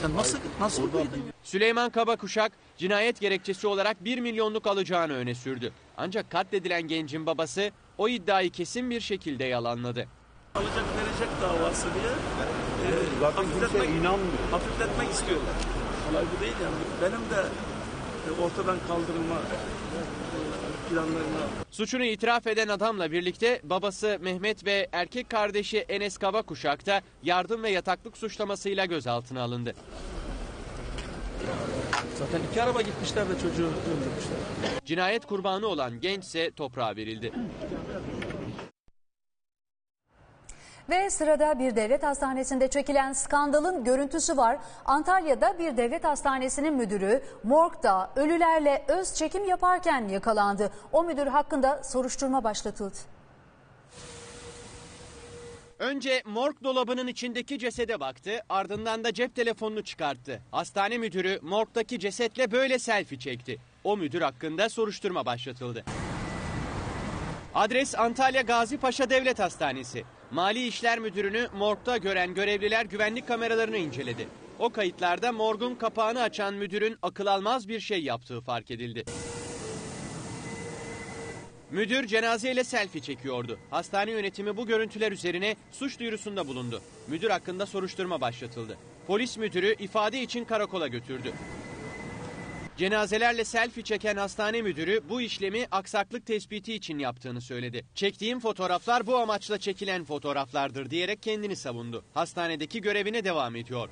[SPEAKER 27] Sen nasıl nasıl kıydın?
[SPEAKER 9] Süleyman Kabakuşak cinayet gerekçesi olarak 1 milyonluk alacağını öne sürdü. Ancak katledilen gencin babası o iddiayı kesin bir şekilde yalanladı.
[SPEAKER 27] Alacak verecek davası diye e, hafifletmek, hafifletmek istiyorlar. Olay bu değil yani. Benim de e, ortadan kaldırılma planlarına
[SPEAKER 9] Suçunu itiraf eden adamla birlikte babası Mehmet ve erkek kardeşi Enes Kabakuşak da yardım ve yataklık suçlamasıyla gözaltına alındı.
[SPEAKER 27] zaten iki araba gitmişler de çocuğu öldürmüşler.
[SPEAKER 9] Cinayet kurbanı olan genç ise toprağa verildi.
[SPEAKER 2] Ve sırada bir devlet hastanesinde çekilen skandalın görüntüsü var. Antalya'da bir devlet hastanesinin müdürü morgda ölülerle öz çekim yaparken yakalandı. O müdür hakkında soruşturma başlatıldı.
[SPEAKER 9] Önce morg dolabının içindeki cesede baktı, ardından da cep telefonunu çıkarttı. Hastane müdürü morgdaki cesetle böyle selfie çekti. O müdür hakkında soruşturma başlatıldı. Adres Antalya Gazi Paşa Devlet Hastanesi. Mali İşler Müdürünü morgda gören görevliler güvenlik kameralarını inceledi. O kayıtlarda morgun kapağını açan müdürün akıl almaz bir şey yaptığı fark edildi. Müdür cenazeyle selfie çekiyordu. Hastane yönetimi bu görüntüler üzerine suç duyurusunda bulundu. Müdür hakkında soruşturma başlatıldı. Polis müdürü ifade için karakola götürdü. Cenazelerle selfie çeken hastane müdürü bu işlemi aksaklık tespiti için yaptığını söyledi. Çektiğim fotoğraflar bu amaçla çekilen fotoğraflardır diyerek kendini savundu. Hastanedeki görevine devam ediyor.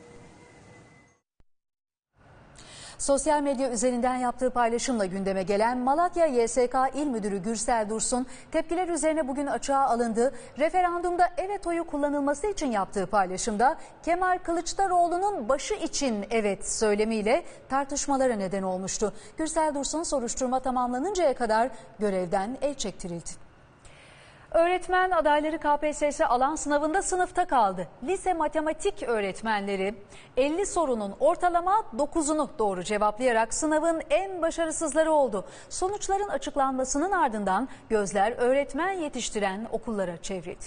[SPEAKER 2] Sosyal medya üzerinden yaptığı paylaşımla gündeme gelen Malatya YSK İl Müdürü Gürsel Dursun tepkiler üzerine bugün açığa alındı. Referandumda evet oyu kullanılması için yaptığı paylaşımda Kemal Kılıçdaroğlu'nun başı için evet söylemiyle tartışmalara neden olmuştu. Gürsel Dursun soruşturma tamamlanıncaya kadar görevden el çektirildi. Öğretmen adayları KPSS alan sınavında sınıfta kaldı. Lise matematik öğretmenleri 50 sorunun ortalama 9'unu doğru cevaplayarak sınavın en başarısızları oldu. Sonuçların açıklanmasının ardından gözler öğretmen yetiştiren okullara çevrildi.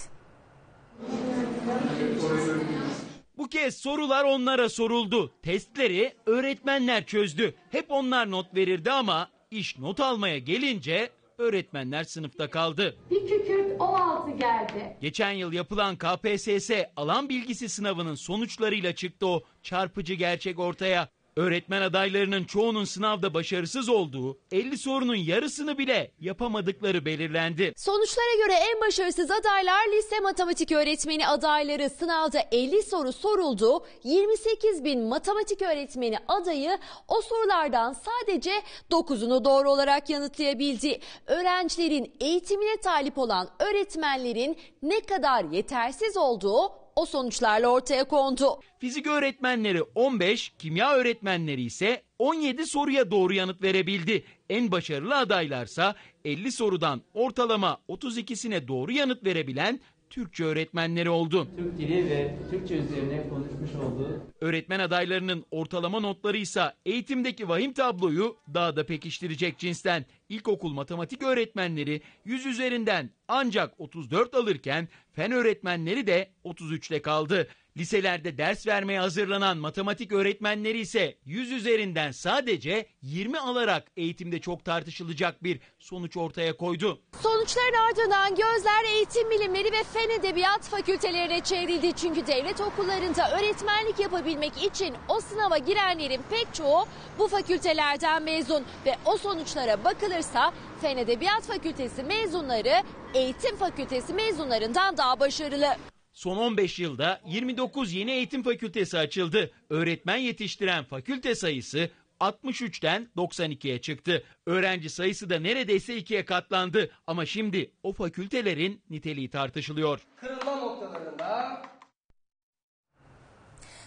[SPEAKER 6] Bu kez sorular onlara soruldu. Testleri öğretmenler çözdü. Hep onlar not verirdi ama iş not almaya gelince öğretmenler sınıfta kaldı.
[SPEAKER 28] Bir kükürt 16 geldi.
[SPEAKER 6] Geçen yıl yapılan KPSS alan bilgisi sınavının sonuçlarıyla çıktı o çarpıcı gerçek ortaya. Öğretmen adaylarının çoğunun sınavda başarısız olduğu, 50 sorunun yarısını bile yapamadıkları belirlendi.
[SPEAKER 29] Sonuçlara göre en başarısız adaylar lise matematik öğretmeni adayları sınavda 50 soru soruldu. 28 bin matematik öğretmeni adayı o sorulardan sadece 9'unu doğru olarak yanıtlayabildi. Öğrencilerin eğitimine talip olan öğretmenlerin ne kadar yetersiz olduğu o sonuçlarla ortaya kondu.
[SPEAKER 6] Fizik öğretmenleri 15, kimya öğretmenleri ise 17 soruya doğru yanıt verebildi. En başarılı adaylarsa 50 sorudan ortalama 32'sine doğru yanıt verebilen Türkçe öğretmenleri oldu.
[SPEAKER 30] Türk dili ve Türkçe üzerine konuşmuş olduğu
[SPEAKER 6] Öğretmen adaylarının ortalama notları ise eğitimdeki vahim tabloyu daha da pekiştirecek cinsten. İlkokul matematik öğretmenleri 100 üzerinden ancak 34 alırken fen öğretmenleri de 33'te kaldı. Liselerde ders vermeye hazırlanan matematik öğretmenleri ise 100 üzerinden sadece 20 alarak eğitimde çok tartışılacak bir sonuç ortaya koydu.
[SPEAKER 29] Sonuçların ardından gözler eğitim bilimleri ve fen edebiyat fakültelerine çevrildi. Çünkü devlet okullarında öğretmenlik yapabilmek için o sınava girenlerin pek çoğu bu fakültelerden mezun. Ve o sonuçlara bakılırsa fen edebiyat fakültesi mezunları eğitim fakültesi mezunlarından daha başarılı.
[SPEAKER 6] Son 15 yılda 29 yeni eğitim fakültesi açıldı. Öğretmen yetiştiren fakülte sayısı 63'ten 92'ye çıktı. Öğrenci sayısı da neredeyse ikiye katlandı. Ama şimdi o fakültelerin niteliği tartışılıyor.
[SPEAKER 31] Kırılma noktalarında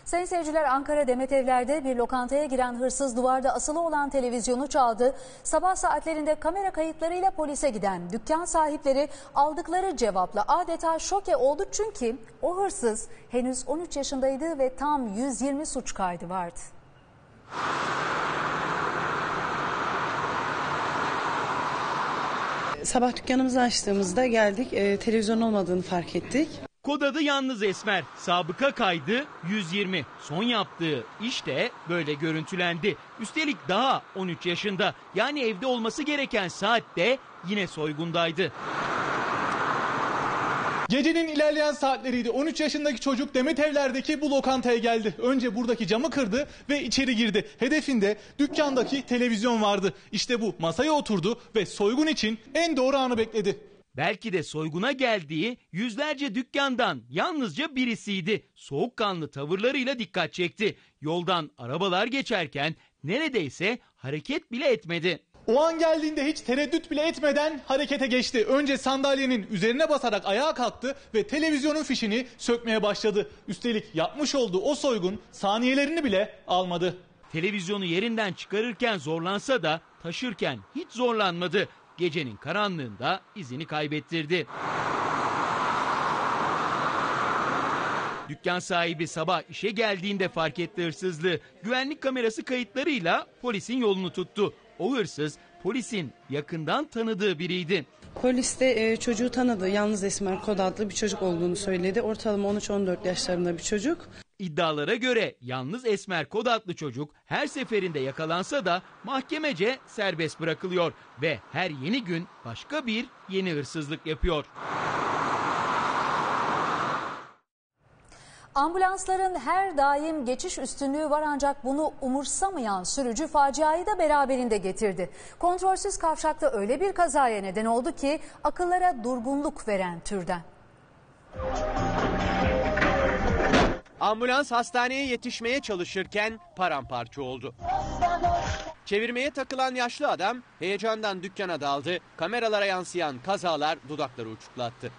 [SPEAKER 2] Sayın seyirciler Ankara Demet Evler'de bir lokantaya giren hırsız duvarda asılı olan televizyonu çaldı. Sabah saatlerinde kamera kayıtlarıyla polise giden dükkan sahipleri aldıkları cevapla adeta şoke oldu. Çünkü o hırsız henüz 13 yaşındaydı ve tam 120 suç kaydı vardı.
[SPEAKER 32] Sabah dükkanımızı açtığımızda geldik, e, televizyon olmadığını fark ettik.
[SPEAKER 6] Kod adı yalnız Esmer. Sabıka kaydı 120. Son yaptığı iş de böyle görüntülendi. Üstelik daha 13 yaşında. Yani evde olması gereken saatte yine soygundaydı.
[SPEAKER 33] Gecenin ilerleyen saatleriydi. 13 yaşındaki çocuk Demet Evler'deki bu lokantaya geldi. Önce buradaki camı kırdı ve içeri girdi. Hedefinde dükkandaki televizyon vardı. İşte bu masaya oturdu ve soygun için en doğru anı bekledi.
[SPEAKER 6] Belki de soyguna geldiği yüzlerce dükkandan yalnızca birisiydi. Soğukkanlı tavırlarıyla dikkat çekti. Yoldan arabalar geçerken neredeyse hareket bile etmedi.
[SPEAKER 33] O an geldiğinde hiç tereddüt bile etmeden harekete geçti. Önce sandalyenin üzerine basarak ayağa kalktı ve televizyonun fişini sökmeye başladı. Üstelik yapmış olduğu o soygun saniyelerini bile almadı.
[SPEAKER 6] Televizyonu yerinden çıkarırken zorlansa da taşırken hiç zorlanmadı. Gecenin karanlığında izini kaybettirdi. Dükkan sahibi sabah işe geldiğinde fark etti hırsızlığı. Güvenlik kamerası kayıtlarıyla polisin yolunu tuttu. O hırsız polisin yakından tanıdığı biriydi.
[SPEAKER 32] Polis de e, çocuğu tanıdı. Yalnız Esmer Kod adlı bir çocuk olduğunu söyledi. Ortalama 13-14 yaşlarında bir çocuk.
[SPEAKER 6] İddialara göre yalnız Esmer Kod adlı çocuk her seferinde yakalansa da mahkemece serbest bırakılıyor ve her yeni gün başka bir yeni hırsızlık yapıyor.
[SPEAKER 2] Ambulansların her daim geçiş üstünlüğü var ancak bunu umursamayan sürücü faciayı da beraberinde getirdi. Kontrolsüz kavşakta öyle bir kazaya neden oldu ki akıllara durgunluk veren türden.
[SPEAKER 9] Ambulans hastaneye yetişmeye çalışırken paramparça oldu. Çevirmeye takılan yaşlı adam heyecandan dükkana daldı. Kameralara yansıyan kazalar dudakları uçuklattı.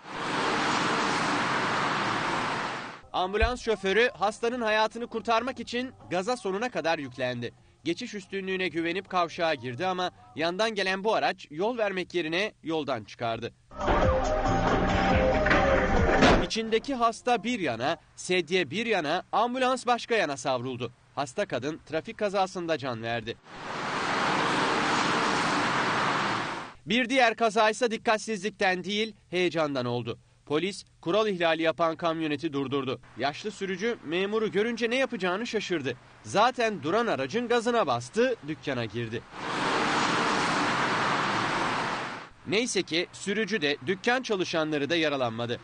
[SPEAKER 9] Ambulans şoförü hastanın hayatını kurtarmak için gaza sonuna kadar yüklendi. Geçiş üstünlüğüne güvenip kavşağa girdi ama yandan gelen bu araç yol vermek yerine yoldan çıkardı. İçindeki hasta bir yana, sedye bir yana, ambulans başka yana savruldu. Hasta kadın trafik kazasında can verdi. Bir diğer kaza dikkatsizlikten değil, heyecandan oldu. Polis kural ihlali yapan kamyoneti durdurdu. Yaşlı sürücü memuru görünce ne yapacağını şaşırdı. Zaten duran aracın gazına bastı, dükkana girdi. Neyse ki sürücü de dükkan çalışanları da yaralanmadı.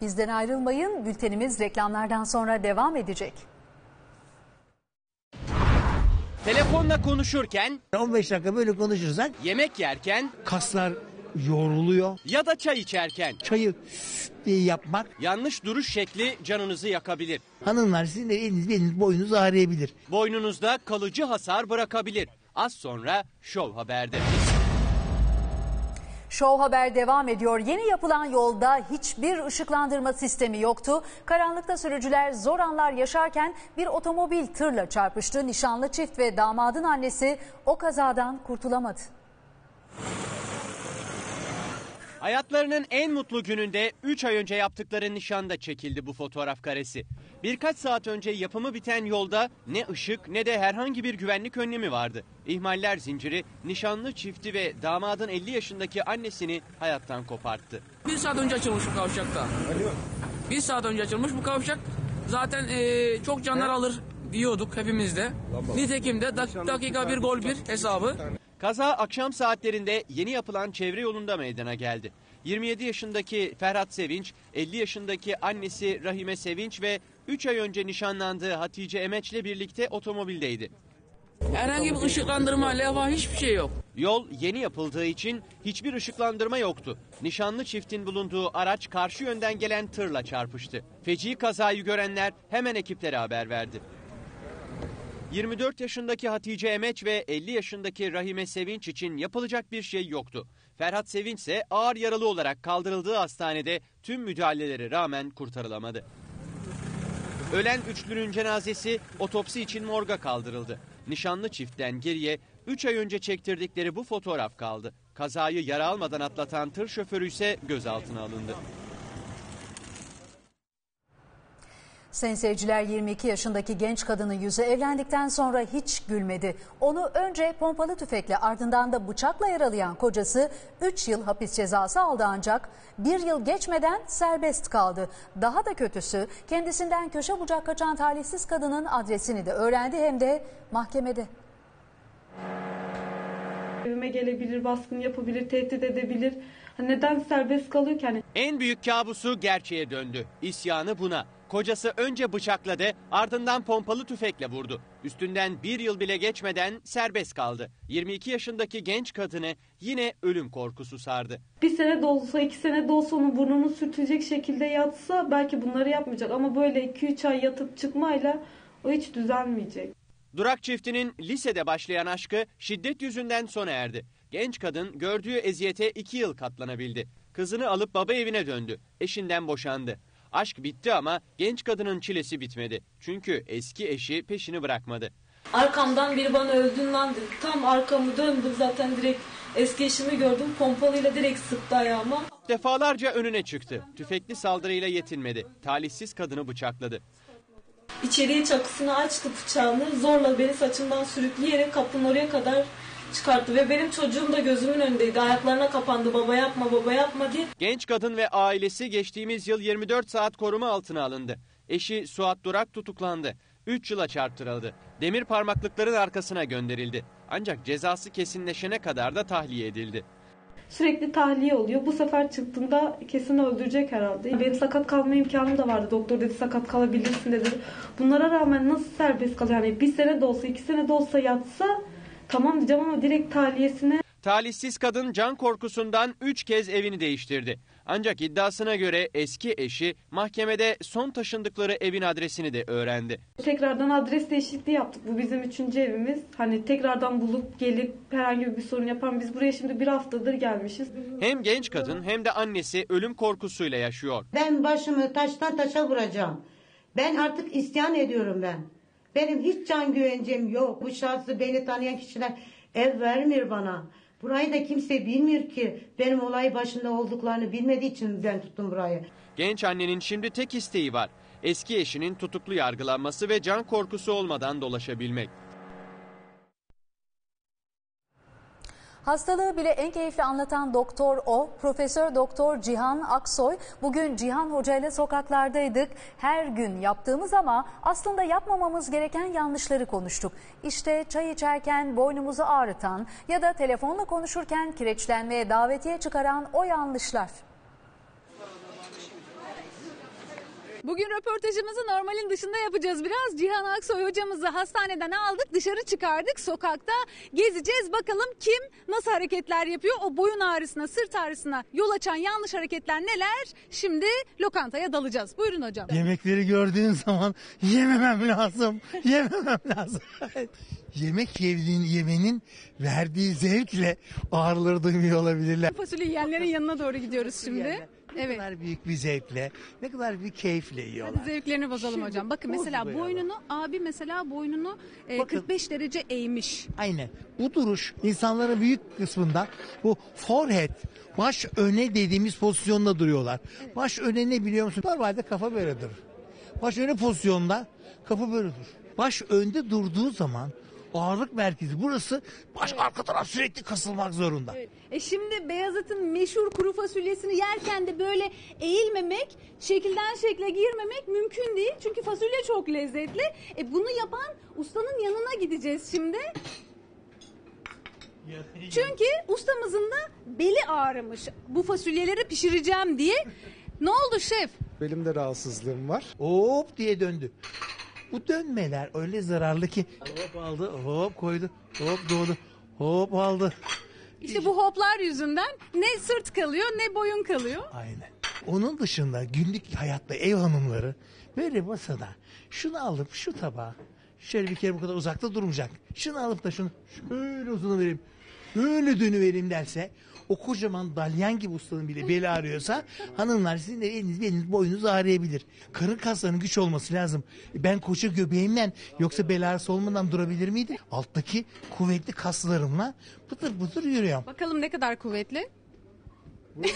[SPEAKER 2] Bizden ayrılmayın. Bültenimiz reklamlardan sonra devam edecek.
[SPEAKER 9] Telefonla konuşurken,
[SPEAKER 34] 15 dakika böyle konuşursak
[SPEAKER 9] yemek yerken
[SPEAKER 34] kaslar yoruluyor.
[SPEAKER 9] ya da çay içerken
[SPEAKER 34] Çayı diye yapmak.
[SPEAKER 9] yanlış duruş şekli canınızı yakabilir.
[SPEAKER 34] Hanımlar sizin de eliniz beliniz boynunuz ağrıyabilir.
[SPEAKER 9] Boynunuzda kalıcı hasar bırakabilir. Az sonra Show Haber'de.
[SPEAKER 2] Show Haber devam ediyor. Yeni yapılan yolda hiçbir ışıklandırma sistemi yoktu. Karanlıkta sürücüler zor anlar yaşarken bir otomobil tırla çarpıştı. Nişanlı çift ve damadın annesi o kazadan kurtulamadı.
[SPEAKER 9] Hayatlarının en mutlu gününde 3 ay önce yaptıkları nişanda çekildi bu fotoğraf karesi. Birkaç saat önce yapımı biten yolda ne ışık ne de herhangi bir güvenlik önlemi vardı. İhmaller zinciri nişanlı çifti ve damadın 50 yaşındaki annesini hayattan koparttı.
[SPEAKER 35] Bir saat önce açılmış bu kavşakta. Bir saat önce açılmış bu kavşak. Zaten eee, çok canlar alır diyorduk hepimiz de. Nitekim de dak- dakika bir gol bir hesabı.
[SPEAKER 9] Kaza akşam saatlerinde yeni yapılan çevre yolunda meydana geldi. 27 yaşındaki Ferhat Sevinç, 50 yaşındaki annesi Rahime Sevinç ve 3 ay önce nişanlandığı Hatice Emeç'le birlikte otomobildeydi.
[SPEAKER 35] Herhangi bir ışıklandırma, levha hiçbir şey yok.
[SPEAKER 9] Yol yeni yapıldığı için hiçbir ışıklandırma yoktu. Nişanlı çiftin bulunduğu araç karşı yönden gelen tırla çarpıştı. Feci kazayı görenler hemen ekiplere haber verdi. 24 yaşındaki Hatice Emeç ve 50 yaşındaki Rahime Sevinç için yapılacak bir şey yoktu. Ferhat Sevinç ise ağır yaralı olarak kaldırıldığı hastanede tüm müdahaleleri rağmen kurtarılamadı. Ölen üçlünün cenazesi otopsi için morga kaldırıldı. Nişanlı çiftten geriye 3 ay önce çektirdikleri bu fotoğraf kaldı. Kazayı yara almadan atlatan tır şoförü ise gözaltına alındı.
[SPEAKER 2] Sayın seyirciler 22 yaşındaki genç kadının yüzü evlendikten sonra hiç gülmedi. Onu önce pompalı tüfekle ardından da bıçakla yaralayan kocası 3 yıl hapis cezası aldı ancak bir yıl geçmeden serbest kaldı. Daha da kötüsü kendisinden köşe bucak kaçan talihsiz kadının adresini de öğrendi hem de mahkemede.
[SPEAKER 36] Evime gelebilir, baskın yapabilir, tehdit edebilir. Hani Neden serbest kalıyor ki? Hani
[SPEAKER 9] En büyük kabusu gerçeğe döndü. İsyanı buna. Kocası önce bıçakladı ardından pompalı tüfekle vurdu. Üstünden bir yıl bile geçmeden serbest kaldı. 22 yaşındaki genç kadını yine ölüm korkusu sardı.
[SPEAKER 36] bir sene de olsa, iki sene de olsa onun burnunu sürtecek şekilde yatsa belki bunları yapmayacak. Ama böyle 2-3 ay yatıp çıkmayla o hiç düzelmeyecek.
[SPEAKER 9] Durak çiftinin lisede başlayan aşkı şiddet yüzünden sona erdi. Genç kadın gördüğü eziyete iki yıl katlanabildi. Kızını alıp baba evine döndü. Eşinden boşandı. Aşk bitti ama genç kadının çilesi bitmedi. Çünkü eski eşi peşini bırakmadı.
[SPEAKER 37] Arkamdan biri bana öldün lan dedi. Tam arkamı döndüm zaten direkt eski eşimi gördüm. Pompalıyla direkt sıktı ayağıma.
[SPEAKER 9] Defalarca önüne çıktı. Tüfekli saldırıyla yetinmedi. Talihsiz kadını bıçakladı.
[SPEAKER 37] İçeriye çakısını açtı bıçağını. Zorla beni saçımdan sürükleyerek kapının oraya kadar çıkarttı. Ve benim çocuğum da gözümün önündeydi. Ayaklarına kapandı baba yapma baba yapma diye.
[SPEAKER 9] Genç kadın ve ailesi geçtiğimiz yıl 24 saat koruma altına alındı. Eşi Suat Durak tutuklandı. 3 yıla çarptırıldı. Demir parmaklıkların arkasına gönderildi. Ancak cezası kesinleşene kadar da tahliye edildi.
[SPEAKER 36] Sürekli tahliye oluyor. Bu sefer çıktığında kesin öldürecek herhalde. Benim sakat kalma imkanım da vardı. Doktor dedi sakat kalabilirsin dedi. Bunlara rağmen nasıl serbest kalıyor? Yani bir sene de olsa iki sene de olsa yatsa tamam diyeceğim ama direkt tahliyesine
[SPEAKER 9] Talihsiz kadın can korkusundan 3 kez evini değiştirdi. Ancak iddiasına göre eski eşi mahkemede son taşındıkları evin adresini de öğrendi.
[SPEAKER 36] Tekrardan adres değişikliği yaptık. Bu bizim üçüncü evimiz. Hani tekrardan bulup gelip herhangi bir sorun yapan biz buraya şimdi bir haftadır gelmişiz.
[SPEAKER 9] Hem genç kadın hem de annesi ölüm korkusuyla yaşıyor.
[SPEAKER 38] Ben başımı taştan taşa vuracağım. Ben artık isyan ediyorum ben. Benim hiç can güvencem yok. Bu şahsı beni tanıyan kişiler ev vermiyor bana. Burayı da kimse bilmiyor ki. Benim olay başında olduklarını bilmediği için ben tuttum burayı.
[SPEAKER 9] Genç annenin şimdi tek isteği var. Eski eşinin tutuklu yargılanması ve can korkusu olmadan dolaşabilmek.
[SPEAKER 2] Hastalığı bile en keyifli anlatan doktor o, Profesör Doktor Cihan Aksoy. Bugün Cihan Hoca ile sokaklardaydık. Her gün yaptığımız ama aslında yapmamamız gereken yanlışları konuştuk. İşte çay içerken boynumuzu ağrıtan ya da telefonla konuşurken kireçlenmeye davetiye çıkaran o yanlışlar.
[SPEAKER 39] Bugün röportajımızı normalin dışında yapacağız biraz. Cihan Aksoy hocamızı hastaneden aldık, dışarı çıkardık. Sokakta gezeceğiz. Bakalım kim nasıl hareketler yapıyor? O boyun ağrısına, sırt ağrısına yol açan yanlış hareketler neler? Şimdi lokantaya dalacağız. Buyurun hocam.
[SPEAKER 34] Yemekleri gördüğün zaman yememem lazım. Yememem lazım. Yemek yediğin yemenin verdiği zevkle ağrıları duymuyor olabilirler.
[SPEAKER 39] Fasulye yiyenlerin yanına doğru gidiyoruz şimdi.
[SPEAKER 34] Ne
[SPEAKER 39] Evet.
[SPEAKER 34] kadar büyük bir zevkle, ne kadar bir keyifle yiyorlar.
[SPEAKER 39] Zevklerini bozalım
[SPEAKER 34] Şimdi
[SPEAKER 39] hocam. Bakın mesela
[SPEAKER 34] bozmayalım.
[SPEAKER 39] boynunu, abi mesela boynunu e, 45 derece eğmiş.
[SPEAKER 34] Aynen. Bu duruş insanların büyük kısmında bu forehead, baş öne dediğimiz pozisyonda duruyorlar. Baş öne ne biliyor musun? Normalde kafa böyle durur. Baş öne pozisyonda kafa böyle durur. Baş önde durduğu zaman ağırlık merkezi burası baş arka taraf sürekli kasılmak zorunda.
[SPEAKER 39] E şimdi Beyazıt'ın meşhur kuru fasulyesini yerken de böyle eğilmemek, şekilden şekle girmemek mümkün değil. Çünkü fasulye çok lezzetli. E bunu yapan ustanın yanına gideceğiz şimdi. Çünkü ustamızın da beli ağrımış. Bu fasulyeleri pişireceğim diye. Ne oldu şef?
[SPEAKER 34] Benim de rahatsızlığım var. Hop diye döndü. Bu dönmeler öyle zararlı ki hop aldı, hop koydu, hop doğdu, hop aldı.
[SPEAKER 39] İşte bu hoplar yüzünden ne sırt kalıyor ne boyun kalıyor.
[SPEAKER 34] Aynen. Onun dışında günlük hayatta ev hanımları böyle masada şunu alıp şu tabağa şöyle bir kere bu kadar uzakta durmayacak. Şunu alıp da şunu şöyle uzun vereyim. Böyle dönüvereyim derse o kocaman dalyan gibi ustanın bile beli ağrıyorsa hanımlar sizin de eliniz beliniz boyunuz ağrıyabilir. Karın kaslarının güç olması lazım. E Ben koca göbeğimden yoksa bel ağrısı olmadan durabilir miydi? Alttaki kuvvetli kaslarımla pıtır pıtır yürüyorum.
[SPEAKER 39] Bakalım ne kadar kuvvetli.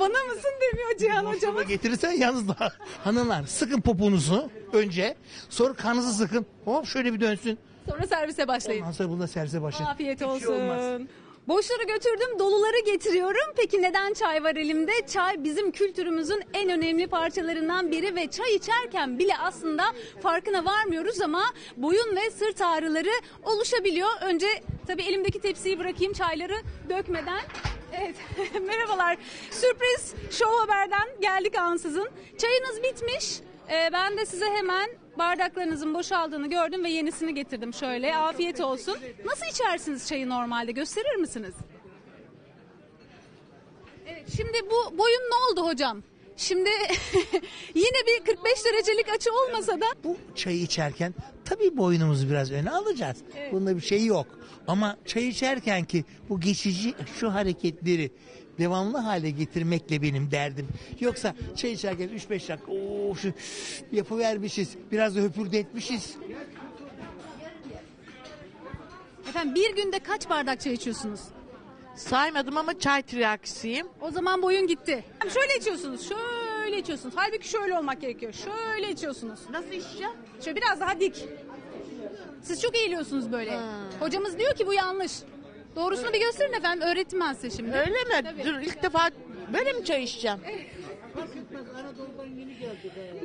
[SPEAKER 39] Bana mısın demiyor Cihan hocamız.
[SPEAKER 34] getirirsen yalnız daha. Hanımlar sıkın poponuzu önce. Sonra karnınızı sıkın. Hop şöyle bir dönsün.
[SPEAKER 39] Sonra servise başlayın.
[SPEAKER 34] Ondan sonra bunda servise başlayın.
[SPEAKER 39] Afiyet
[SPEAKER 34] Hiçbir şey olmaz.
[SPEAKER 39] Boşları götürdüm, doluları getiriyorum. Peki neden çay var elimde? Çay bizim kültürümüzün en önemli parçalarından biri ve çay içerken bile aslında farkına varmıyoruz ama boyun ve sırt ağrıları oluşabiliyor. Önce tabii elimdeki tepsiyi bırakayım çayları dökmeden. Evet, merhabalar. Sürpriz Show Haber'den geldik ansızın. Çayınız bitmiş. Ee, ben de size hemen bardaklarınızın boşaldığını gördüm ve yenisini getirdim şöyle. Afiyet olsun. Nasıl içersiniz çayı normalde? Gösterir misiniz? Evet, şimdi bu boyun ne oldu hocam? Şimdi yine bir 45 derecelik açı olmasa da
[SPEAKER 34] Bu çayı içerken tabii boynumuzu biraz öne alacağız. Bunda bir şey yok. Ama çay içerken ki bu geçici şu hareketleri devamlı hale getirmekle benim derdim. Yoksa çay içerken 3-5 dakika oo, şu yapıvermişiz. Biraz da höpürdetmişiz.
[SPEAKER 39] efendim bir günde kaç bardak çay içiyorsunuz?
[SPEAKER 40] Saymadım ama çay tiryakisiyim.
[SPEAKER 39] O zaman boyun gitti. Şöyle içiyorsunuz, şöyle içiyorsunuz. Halbuki şöyle olmak gerekiyor. Şöyle içiyorsunuz.
[SPEAKER 40] Nasıl içeceğim?
[SPEAKER 39] Şöyle biraz daha dik. Siz çok eğiliyorsunuz böyle. Hocamız diyor ki bu yanlış. Doğrusunu bir gösterin efendim. Öğrettim ben size şimdi.
[SPEAKER 40] Öyle mi?
[SPEAKER 39] Tabii.
[SPEAKER 40] Dur ilk defa böyle mi çay içeceğim?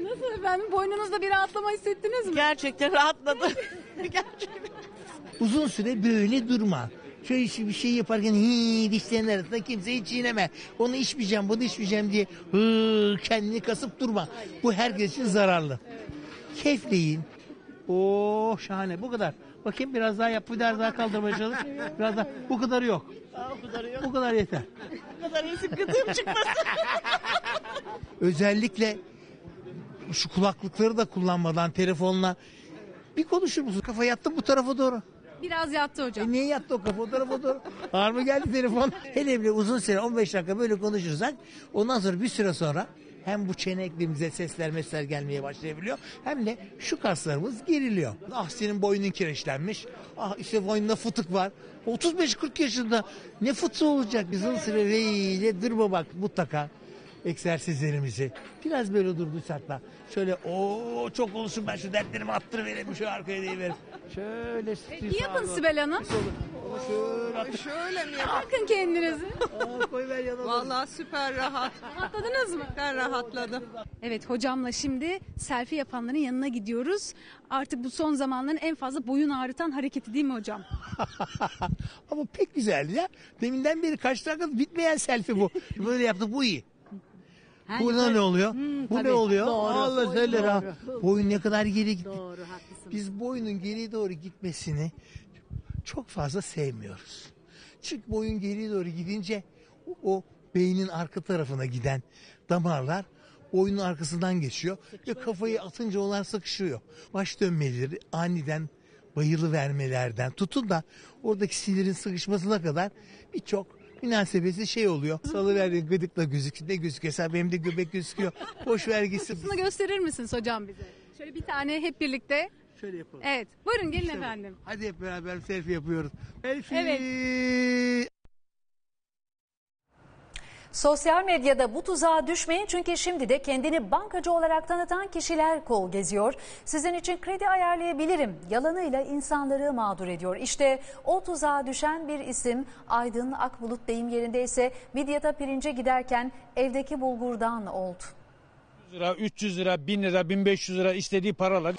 [SPEAKER 39] Nasıl efendim? Boynunuzda bir rahatlama hissettiniz mi?
[SPEAKER 40] Gerçekten rahatladım.
[SPEAKER 34] Uzun süre böyle durma. Şöyle işi- bir şey yaparken hi dişlerin arasında kimseyi çiğneme. Onu içmeyeceğim, bunu içmeyeceğim diye hı, kendini kasıp durma. Bu herkes için zararlı. Keyifle yiyin. Oo şahane bu kadar. Bakayım biraz daha yap. Biraz daha kaldırmaya çalış. Biraz daha. Bu kadarı yok. Bu kadar yeter.
[SPEAKER 40] Bu kadar isim gıdığım çıkmasın.
[SPEAKER 34] Özellikle şu kulaklıkları da kullanmadan telefonla bir konuşur musun? Kafa yattı bu tarafa doğru.
[SPEAKER 39] Biraz yattı hocam.
[SPEAKER 34] E niye yattı o kafa o tarafa doğru? Ağır mı geldi telefon? Hele bile uzun süre 15 dakika böyle konuşursak ondan sonra bir süre sonra hem bu çene eklemimize sesler mesler gelmeye başlayabiliyor hem de şu kaslarımız geriliyor. Ah senin boynun kireçlenmiş. Ah işte boynunda fıtık var. 35-40 yaşında ne fıtığı olacak? Uzun süre böyle durma bak mutlaka egzersizlerimizi biraz böyle durduysak da şöyle o çok olsun ben şu dertlerimi attırıvereyim şu arkaya deyiverim. Şöyle
[SPEAKER 39] E, yapın Sibel Hanım.
[SPEAKER 34] Şöyle
[SPEAKER 40] Şöyle mi
[SPEAKER 39] Bakın kendinizi.
[SPEAKER 34] koyver yanına.
[SPEAKER 40] Vallahi süper rahat.
[SPEAKER 39] Rahatladınız mı?
[SPEAKER 40] Ben rahatladım.
[SPEAKER 39] Evet hocamla şimdi selfie yapanların yanına gidiyoruz. Artık bu son zamanların en fazla boyun ağrıtan hareketi değil mi hocam?
[SPEAKER 34] Ama pek güzeldi ya. Deminden beri kaç dakika bitmeyen selfie bu. Böyle yaptık bu iyi.
[SPEAKER 39] Ha,
[SPEAKER 34] Burada
[SPEAKER 39] yukarı-
[SPEAKER 34] ne oluyor?
[SPEAKER 39] Hmm,
[SPEAKER 34] bu
[SPEAKER 39] tabii.
[SPEAKER 34] ne oluyor?
[SPEAKER 39] Doğru.
[SPEAKER 34] Allah
[SPEAKER 39] Boyun
[SPEAKER 34] ha.
[SPEAKER 39] doğru.
[SPEAKER 34] Boyun ne kadar geri gitti.
[SPEAKER 39] Doğru haklısın.
[SPEAKER 34] Biz boynun geriye doğru gitmesini çok fazla sevmiyoruz. Çünkü boyun geriye doğru gidince o, o beynin arka tarafına giden damarlar boynun arkasından geçiyor ve kafayı atınca onlar sıkışıyor. Baş dönmeleri aniden bayılı vermelerden tutun da oradaki sinirin sıkışmasına kadar birçok münasebesi şey oluyor. Salıverdiğin gıdıkla gözük ne gözüküyorsa benim de göbek gözüküyor. Boş ver gitsin.
[SPEAKER 39] Bunu gösterir misiniz hocam bize? Şöyle bir tane hep birlikte.
[SPEAKER 34] Şöyle yapalım.
[SPEAKER 39] Evet. Buyurun gelin efendim.
[SPEAKER 34] Hadi hep beraber selfie yapıyoruz. Selfie.
[SPEAKER 39] Evet.
[SPEAKER 2] Sosyal medyada bu tuzağa düşmeyin çünkü şimdi de kendini bankacı olarak tanıtan kişiler kol geziyor. Sizin için kredi ayarlayabilirim yalanıyla insanları mağdur ediyor. İşte o tuzağa düşen bir isim Aydın Akbulut deyim yerindeyse midyata pirince giderken evdeki bulgurdan oldu.
[SPEAKER 41] 100 lira, 300 lira, 1000 lira, 1500 lira istediği paralar.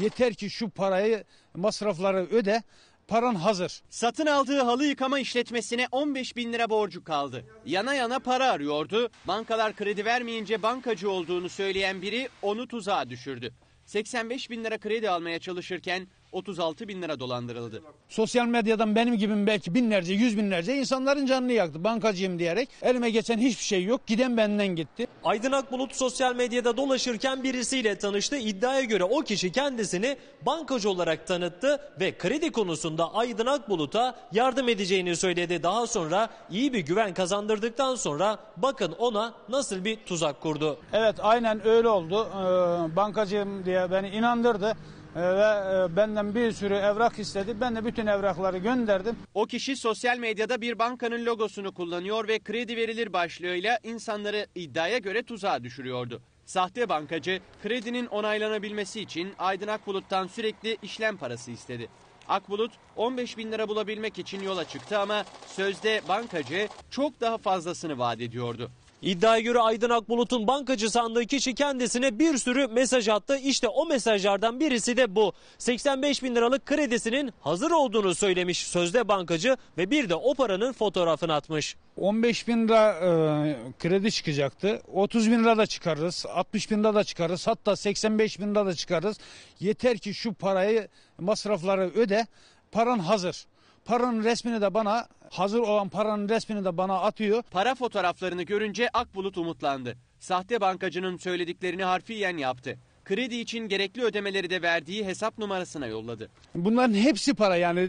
[SPEAKER 41] Yeter ki şu parayı masrafları öde, paran hazır.
[SPEAKER 9] Satın aldığı halı yıkama işletmesine 15 bin lira borcu kaldı. Yana yana para arıyordu. Bankalar kredi vermeyince bankacı olduğunu söyleyen biri onu tuzağa düşürdü. 85 bin lira kredi almaya çalışırken 36 bin lira dolandırıldı.
[SPEAKER 41] Sosyal medyadan benim gibi belki binlerce, yüz binlerce insanların canını yaktı bankacıyım diyerek. Elime geçen hiçbir şey yok. Giden benden gitti.
[SPEAKER 42] Aydın Akbulut sosyal medyada dolaşırken birisiyle tanıştı. İddiaya göre o kişi kendisini bankacı olarak tanıttı ve kredi konusunda Aydın Akbulut'a yardım edeceğini söyledi. Daha sonra iyi bir güven kazandırdıktan sonra bakın ona nasıl bir tuzak kurdu.
[SPEAKER 41] Evet aynen öyle oldu. Ee, bankacıyım diye beni inandırdı. Ee, ve e, benden bir sürü evrak istedi. Ben de bütün evrakları gönderdim.
[SPEAKER 9] O kişi sosyal medyada bir bankanın logosunu kullanıyor ve kredi verilir başlığıyla insanları iddiaya göre tuzağa düşürüyordu. Sahte bankacı kredinin onaylanabilmesi için Aydın Akbulut'tan sürekli işlem parası istedi. Akbulut 15 bin lira bulabilmek için yola çıktı ama sözde bankacı çok daha fazlasını vaat ediyordu.
[SPEAKER 42] İddiaya göre Aydın Akbulut'un bankacı sandığı kişi kendisine bir sürü mesaj attı. İşte o mesajlardan birisi de bu. 85 bin liralık kredisinin hazır olduğunu söylemiş sözde bankacı ve bir de o paranın fotoğrafını atmış.
[SPEAKER 41] 15 bin lira e, kredi çıkacaktı. 30 bin lira da çıkarırız. 60 bin lira da çıkarırız. Hatta 85 bin lira da çıkarırız. Yeter ki şu parayı masrafları öde. Paran hazır. Paranın resmini de bana hazır olan paranın resmini de bana atıyor.
[SPEAKER 9] Para fotoğraflarını görünce Akbulut umutlandı. Sahte bankacının söylediklerini harfiyen yaptı. Kredi için gerekli ödemeleri de verdiği hesap numarasına yolladı.
[SPEAKER 41] Bunların hepsi para yani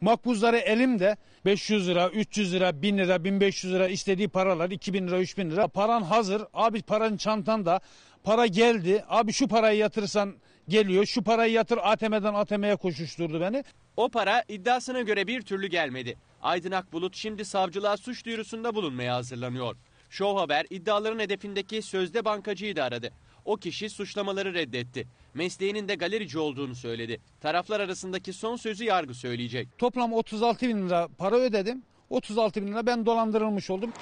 [SPEAKER 41] makbuzları elimde 500 lira, 300 lira, 1000 lira, 1500 lira istediği paralar 2000 lira, 3000 lira. Paran hazır. Abi paran çantanda. Para geldi. Abi şu parayı yatırırsan geliyor. Şu parayı yatır ATM'den ATM'ye koşuşturdu beni.
[SPEAKER 9] O para iddiasına göre bir türlü gelmedi. Aydın Akbulut şimdi savcılığa suç duyurusunda bulunmaya hazırlanıyor. Show Haber iddiaların hedefindeki sözde bankacıyı da aradı. O kişi suçlamaları reddetti. Mesleğinin de galerici olduğunu söyledi. Taraflar arasındaki son sözü yargı söyleyecek.
[SPEAKER 41] Toplam 36 bin lira para ödedim. 36 bin lira ben dolandırılmış oldum.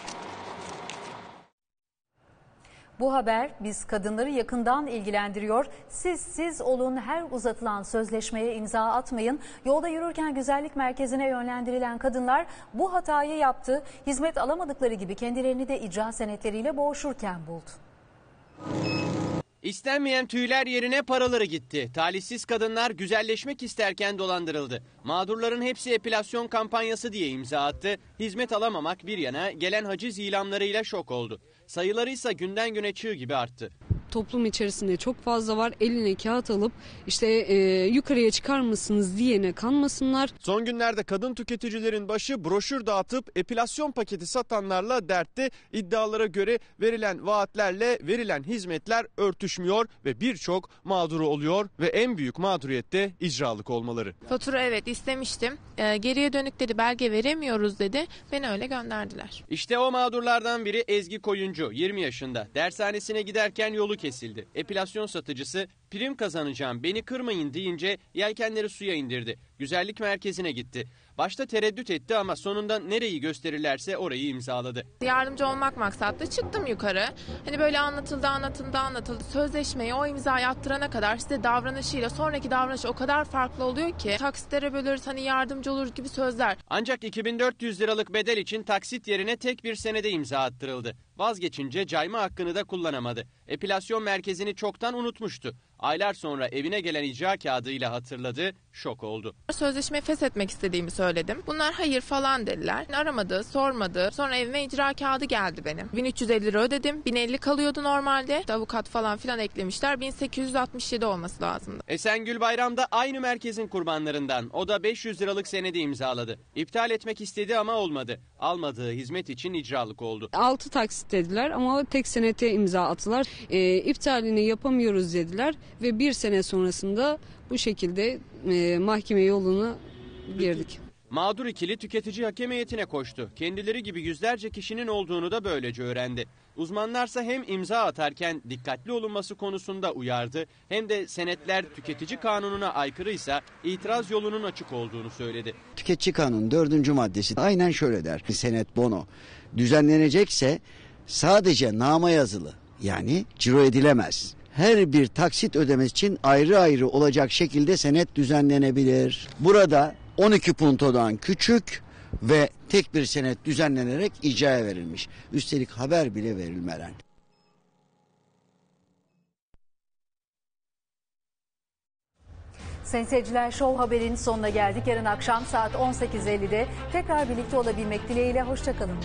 [SPEAKER 2] Bu haber biz kadınları yakından ilgilendiriyor. Siz siz olun her uzatılan sözleşmeye imza atmayın. Yolda yürürken güzellik merkezine yönlendirilen kadınlar bu hatayı yaptı. Hizmet alamadıkları gibi kendilerini de icra senetleriyle boğuşurken buldu.
[SPEAKER 9] İstenmeyen tüyler yerine paraları gitti. Talihsiz kadınlar güzelleşmek isterken dolandırıldı. Mağdurların hepsi epilasyon kampanyası diye imza attı. Hizmet alamamak bir yana gelen haciz ilanlarıyla şok oldu. Sayıları ise günden güne çığ gibi arttı.
[SPEAKER 43] Toplum içerisinde çok fazla var. Eline kağıt alıp işte e, yukarıya çıkar mısınız diyene kanmasınlar.
[SPEAKER 9] Son günlerde kadın tüketicilerin başı broşür dağıtıp epilasyon paketi satanlarla dertte iddialara göre verilen vaatlerle verilen hizmetler örtüşmüyor ve birçok mağduru oluyor ve en büyük mağduriyette icralık olmaları.
[SPEAKER 44] Fatura evet istemiştim. Ee, geriye dönük dedi belge veremiyoruz dedi. Beni öyle gönderdiler.
[SPEAKER 9] İşte o mağdurlardan biri Ezgi Koyuncu 20 yaşında. Dershanesine giderken yolu kesildi. Epilasyon satıcısı prim kazanacağım beni kırmayın deyince yelkenleri suya indirdi. Güzellik merkezine gitti. Başta tereddüt etti ama sonunda nereyi gösterirlerse orayı imzaladı.
[SPEAKER 44] Yardımcı olmak maksatlı çıktım yukarı. Hani böyle anlatıldı anlatıldı anlatıldı. Sözleşmeyi o imzayı attırana kadar size davranışıyla sonraki davranışı o kadar farklı oluyor ki. Taksitlere bölürüz hani yardımcı olur gibi sözler.
[SPEAKER 9] Ancak 2400 liralık bedel için taksit yerine tek bir senede imza attırıldı. Vazgeçince cayma hakkını da kullanamadı. Epilasyon merkezini çoktan unutmuştu. Aylar sonra evine gelen icra kağıdıyla hatırladı, şok oldu.
[SPEAKER 44] Sözleşmeyi feshetmek istediğimi söyledim. Bunlar hayır falan dediler. Aramadı, sormadı. Sonra evime icra kağıdı geldi benim. 1350 lira ödedim. 1050 kalıyordu normalde. Avukat falan filan eklemişler. 1867 olması lazımdı.
[SPEAKER 9] Esengül Bayram da aynı merkezin kurbanlarından. O da 500 liralık senedi imzaladı. İptal etmek istedi ama olmadı. Almadığı hizmet için icralık oldu.
[SPEAKER 43] 6 taksit dediler ama tek senete imza attılar. E, iptalini yapamıyoruz dediler ve bir sene sonrasında bu şekilde e, mahkeme yoluna girdik.
[SPEAKER 9] Mağdur ikili tüketici hakem heyetine koştu. Kendileri gibi yüzlerce kişinin olduğunu da böylece öğrendi. Uzmanlarsa hem imza atarken dikkatli olunması konusunda uyardı hem de senetler tüketici kanununa aykırıysa itiraz yolunun açık olduğunu söyledi.
[SPEAKER 45] Tüketici Kanunu 4. maddesi aynen şöyle der. Senet bono düzenlenecekse sadece nama yazılı yani ciro edilemez. Her bir taksit ödemesi için ayrı ayrı olacak şekilde senet düzenlenebilir. Burada 12 puntodan küçük ve tek bir senet düzenlenerek icraya verilmiş. Üstelik haber bile verilmeden.
[SPEAKER 2] Sayın seyirciler Show Haber'in sonuna geldik. Yarın akşam saat 18.50'de tekrar birlikte olabilmek dileğiyle. Hoşçakalın.